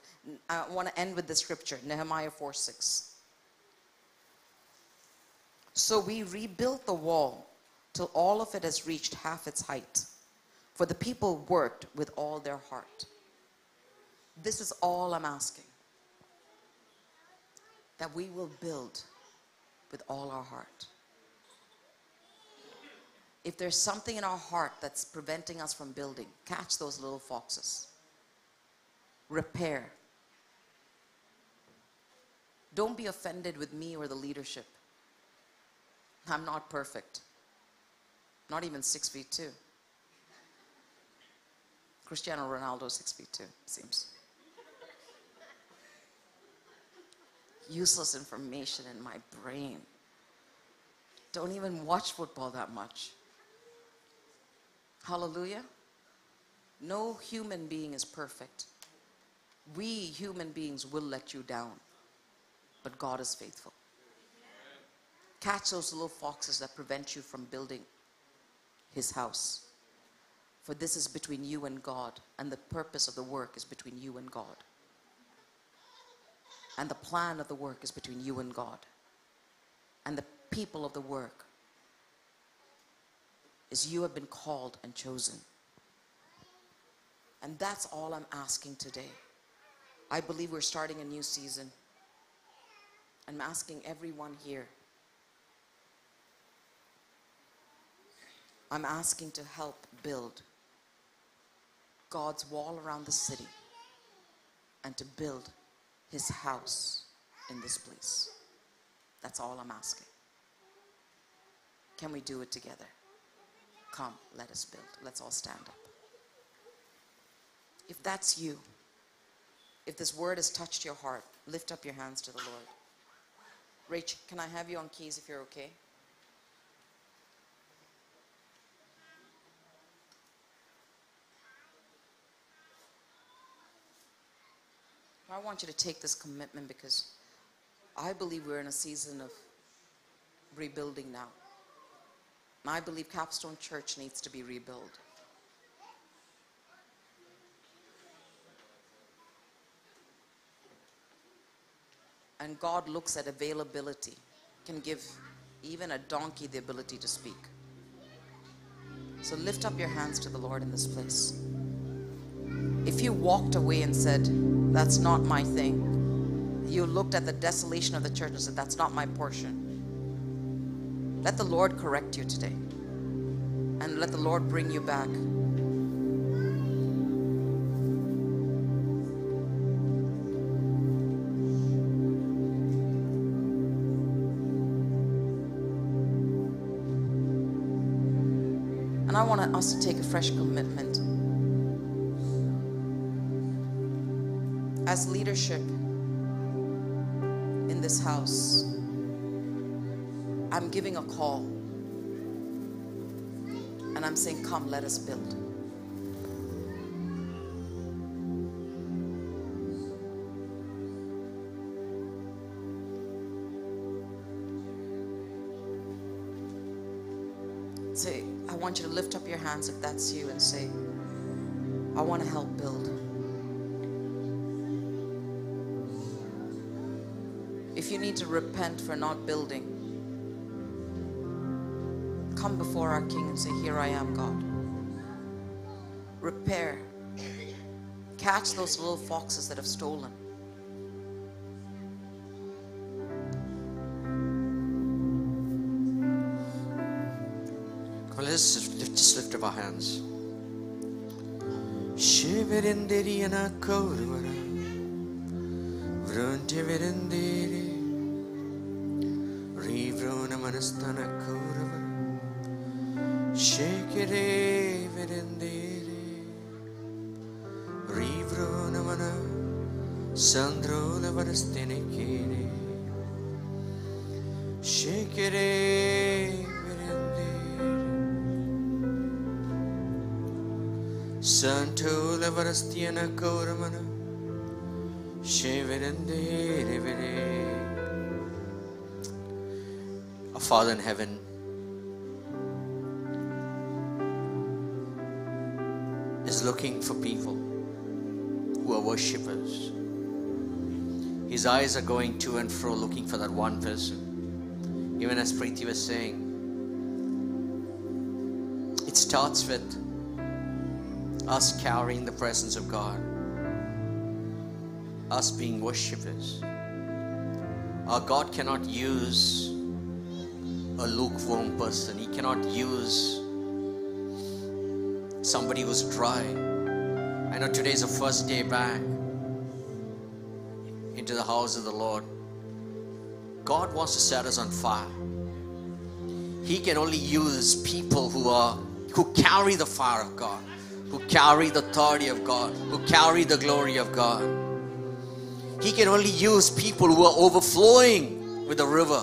A: I want to end with the scripture Nehemiah 4 6. So we rebuilt the wall till all of it has reached half its height. For the people worked with all their heart. This is all I'm asking. That we will build with all our heart. If there's something in our heart that's preventing us from building, catch those little foxes. Repair. Don't be offended with me or the leadership. I'm not perfect. Not even six feet two. Cristiano Ronaldo, six feet two, seems. Useless information in my brain. Don't even watch football that much. Hallelujah. No human being is perfect. We human beings will let you down, but God is faithful. Catch those little foxes that prevent you from building His house. For this is between you and God, and the purpose of the work is between you and God. And the plan of the work is between you and God. And the people of the work is you have been called and chosen. And that's all I'm asking today. I believe we're starting a new season. I'm asking everyone here. I'm asking to help build God's wall around the city and to build his house in this place. That's all I'm asking. Can we do it together? Come, let us build. Let's all stand up. If that's you, if this word has touched your heart, lift up your hands to the Lord. Rach, can I have you on keys if you're okay? I want you to take this commitment because I believe we're in a season of rebuilding now. And I believe Capstone Church needs to be rebuilt. And God looks at availability, can give even a donkey the ability to speak. So lift up your hands to the Lord in this place. If you walked away and said, That's not my thing, you looked at the desolation of the church and said, That's not my portion. Let the Lord correct you today. And let the Lord bring you back. Us to take a fresh commitment. As leadership in this house, I'm giving a call. And I'm saying, Come, let us build. Want you to lift up your hands if that's you and say, I want to help build. If you need to repent for not building, come before our King and say, Here I am, God. Repair. Catch those little foxes that have stolen.
H: verenderia na corvara vrunte verendere rivrona manastana corvara shekere verendere rivrona mana sandrona varastene kere shekere Santo la varastiana kauramana. Shiverendiri viri. Our Father in heaven, is looking for people who are worshippers. His eyes are going to and fro looking for that one person. Even as Preethy was saying, it starts with us carrying the presence of God, us being worshippers. Our God cannot use a lukewarm person, He cannot use somebody who's dry. I know today's the first day back into the house of the Lord. God wants to set us on fire. He can only use people who are who carry the fire of God, who carry the authority of God, who carry the glory of God. He can only use people who are overflowing with the river.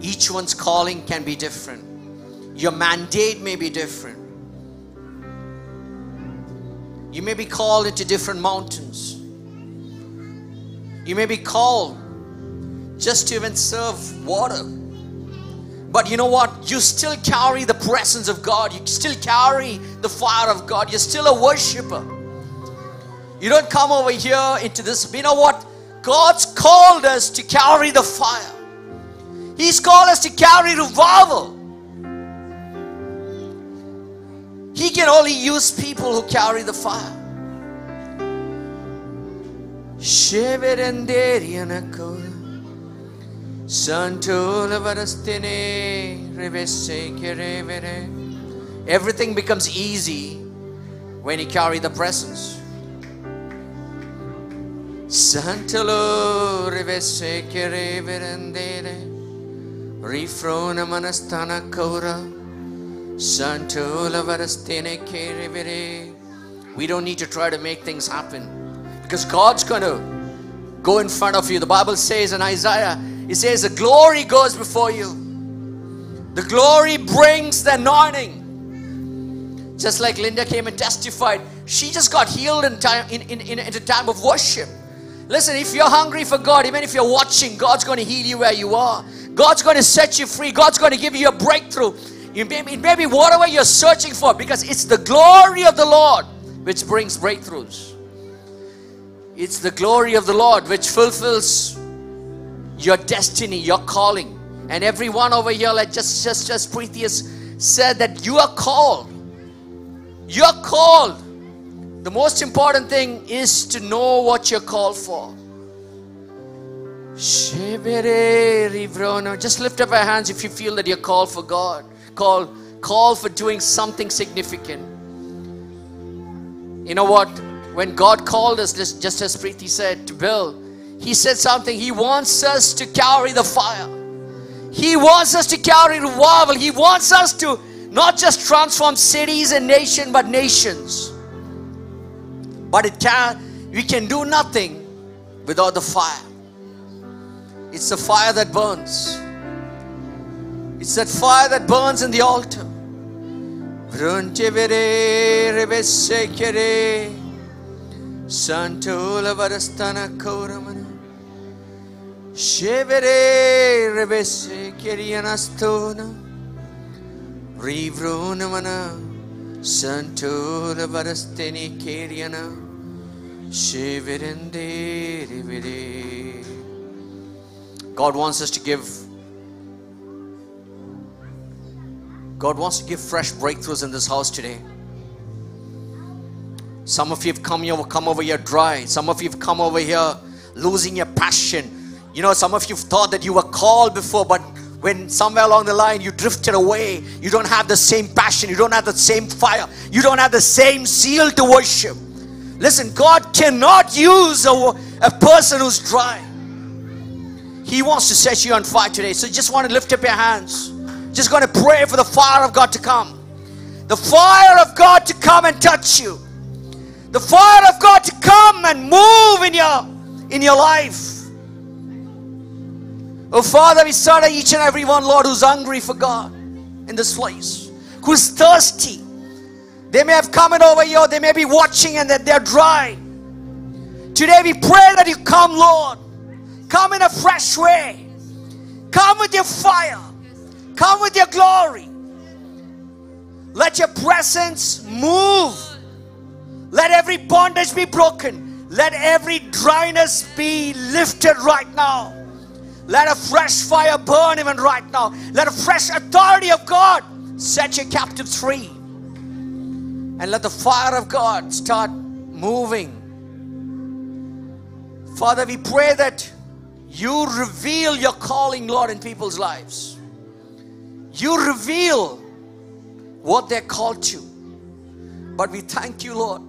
H: Each one's calling can be different. Your mandate may be different. You may be called into different mountains. You may be called just to even serve water. But you know what? You still carry the presence of God. You still carry the fire of God. You're still a worshiper. You don't come over here into this. You know what? God's called us to carry the fire. He's called us to carry revival. He can only use people who carry the fire. Everything becomes easy when you carry the presence. Santalo rivesse che reverendere rifrona manastana cora Santola varastene che revere We don't need to try to make things happen because God's going to go in front of you. The Bible says in Isaiah, it says the glory goes before you. The glory brings the anointing. Just like Linda came and testified, she just got healed in time in, in, in, in a time of worship. Listen, if you're hungry for God, even if you're watching, God's going to heal you where you are. God's going to set you free. God's going to give you a breakthrough. It may, it may be whatever you're searching for because it's the glory of the Lord which brings breakthroughs. It's the glory of the Lord which fulfills your destiny, your calling. And everyone over here, like just just Preethy has said that you are called. You're called. The most important thing is to know what you're called for. Just lift up your hands if you feel that you're called for God. Call, call for doing something significant. You know what? When God called us, just, just as Preethy said, to build, He said something. He wants us to carry the fire. He wants us to carry revival. He wants us to not just transform cities and nation, but nations. But it can we can do nothing without the fire. It's the fire that burns. It's that fire that burns in the altar. Shevere rebesse kirianastona. Rivrunamana. Santola varasteni kiriana. Shevirende rivere. God wants us to give God wants to give fresh breakthroughs in this house today. Some of you have come here, come over here dry. Some of you have come over here losing your passion. You know, some of you thought that you were called before, but when somewhere along the line you drifted away, you don't have the same passion, you don't have the same fire, you don't have the same zeal to worship. Listen, God cannot use a, a person who's dry. He wants to set you on fire today. So just want to lift up your hands. Just going to pray for the fire of God to come. The fire of God to come and touch you. The fire of God to come and move in your in your life. Oh Father, we start each and every one, Lord, who's hungry for God in this place, who's thirsty. They may have come in over here, they may be watching and that they're dry. Today we pray that you come, Lord. Come in a fresh way. Come with your fire. Come with your glory. Let your presence move. Let every bondage be broken. Let every dryness be lifted right now. Let a fresh fire burn even right now. Let a fresh authority of God set your captives free. And let the fire of God start moving. Father, we pray that you reveal your calling, Lord, in people's lives. You reveal what they're called to. But we thank you, Lord,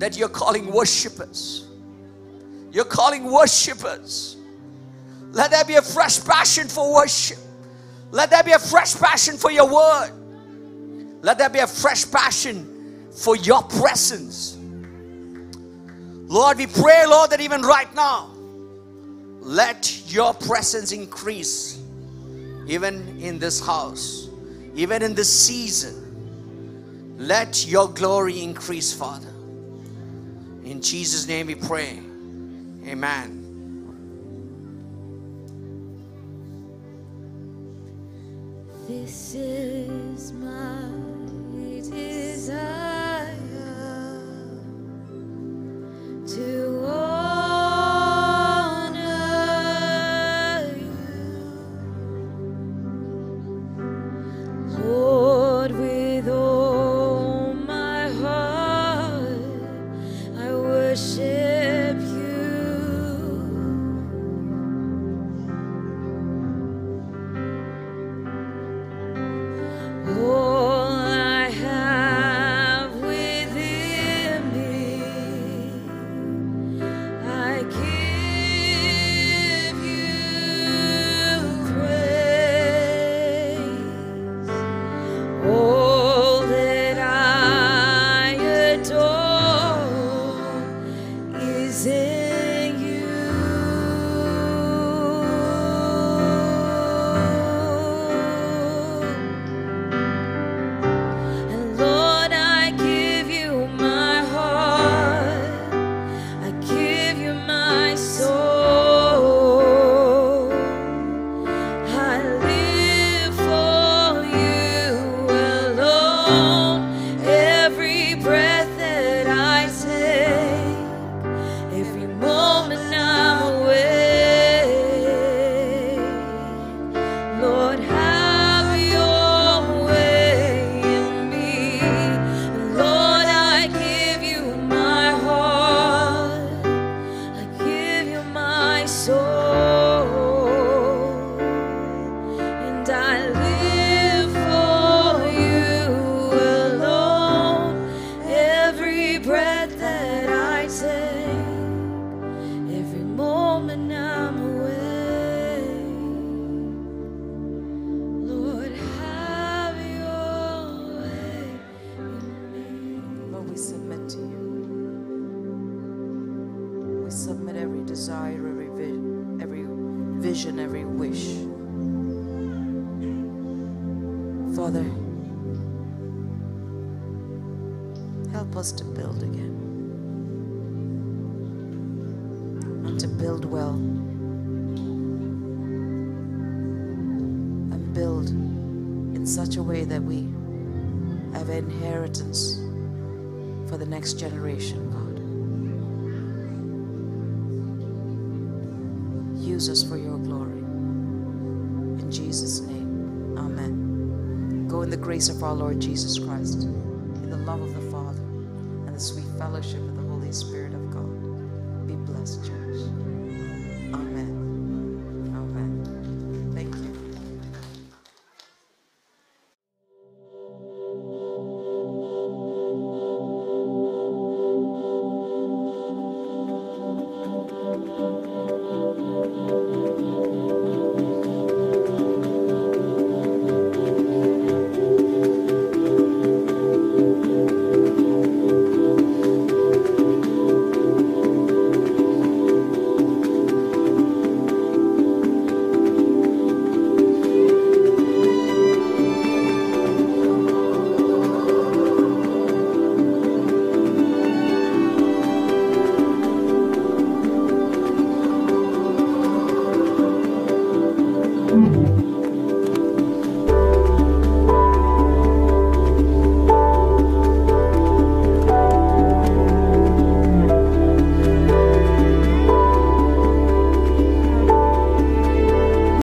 H: that you're calling worshippers. You're calling worshippers. Let there be a fresh passion for worship. Let there be a fresh passion for your word. Let there be a fresh passion for your presence. Lord, we pray, Lord, that even right now, let your presence increase, even in this house, even in this season. Let your glory increase, Father. In Jesus' name we pray. Amen.
C: to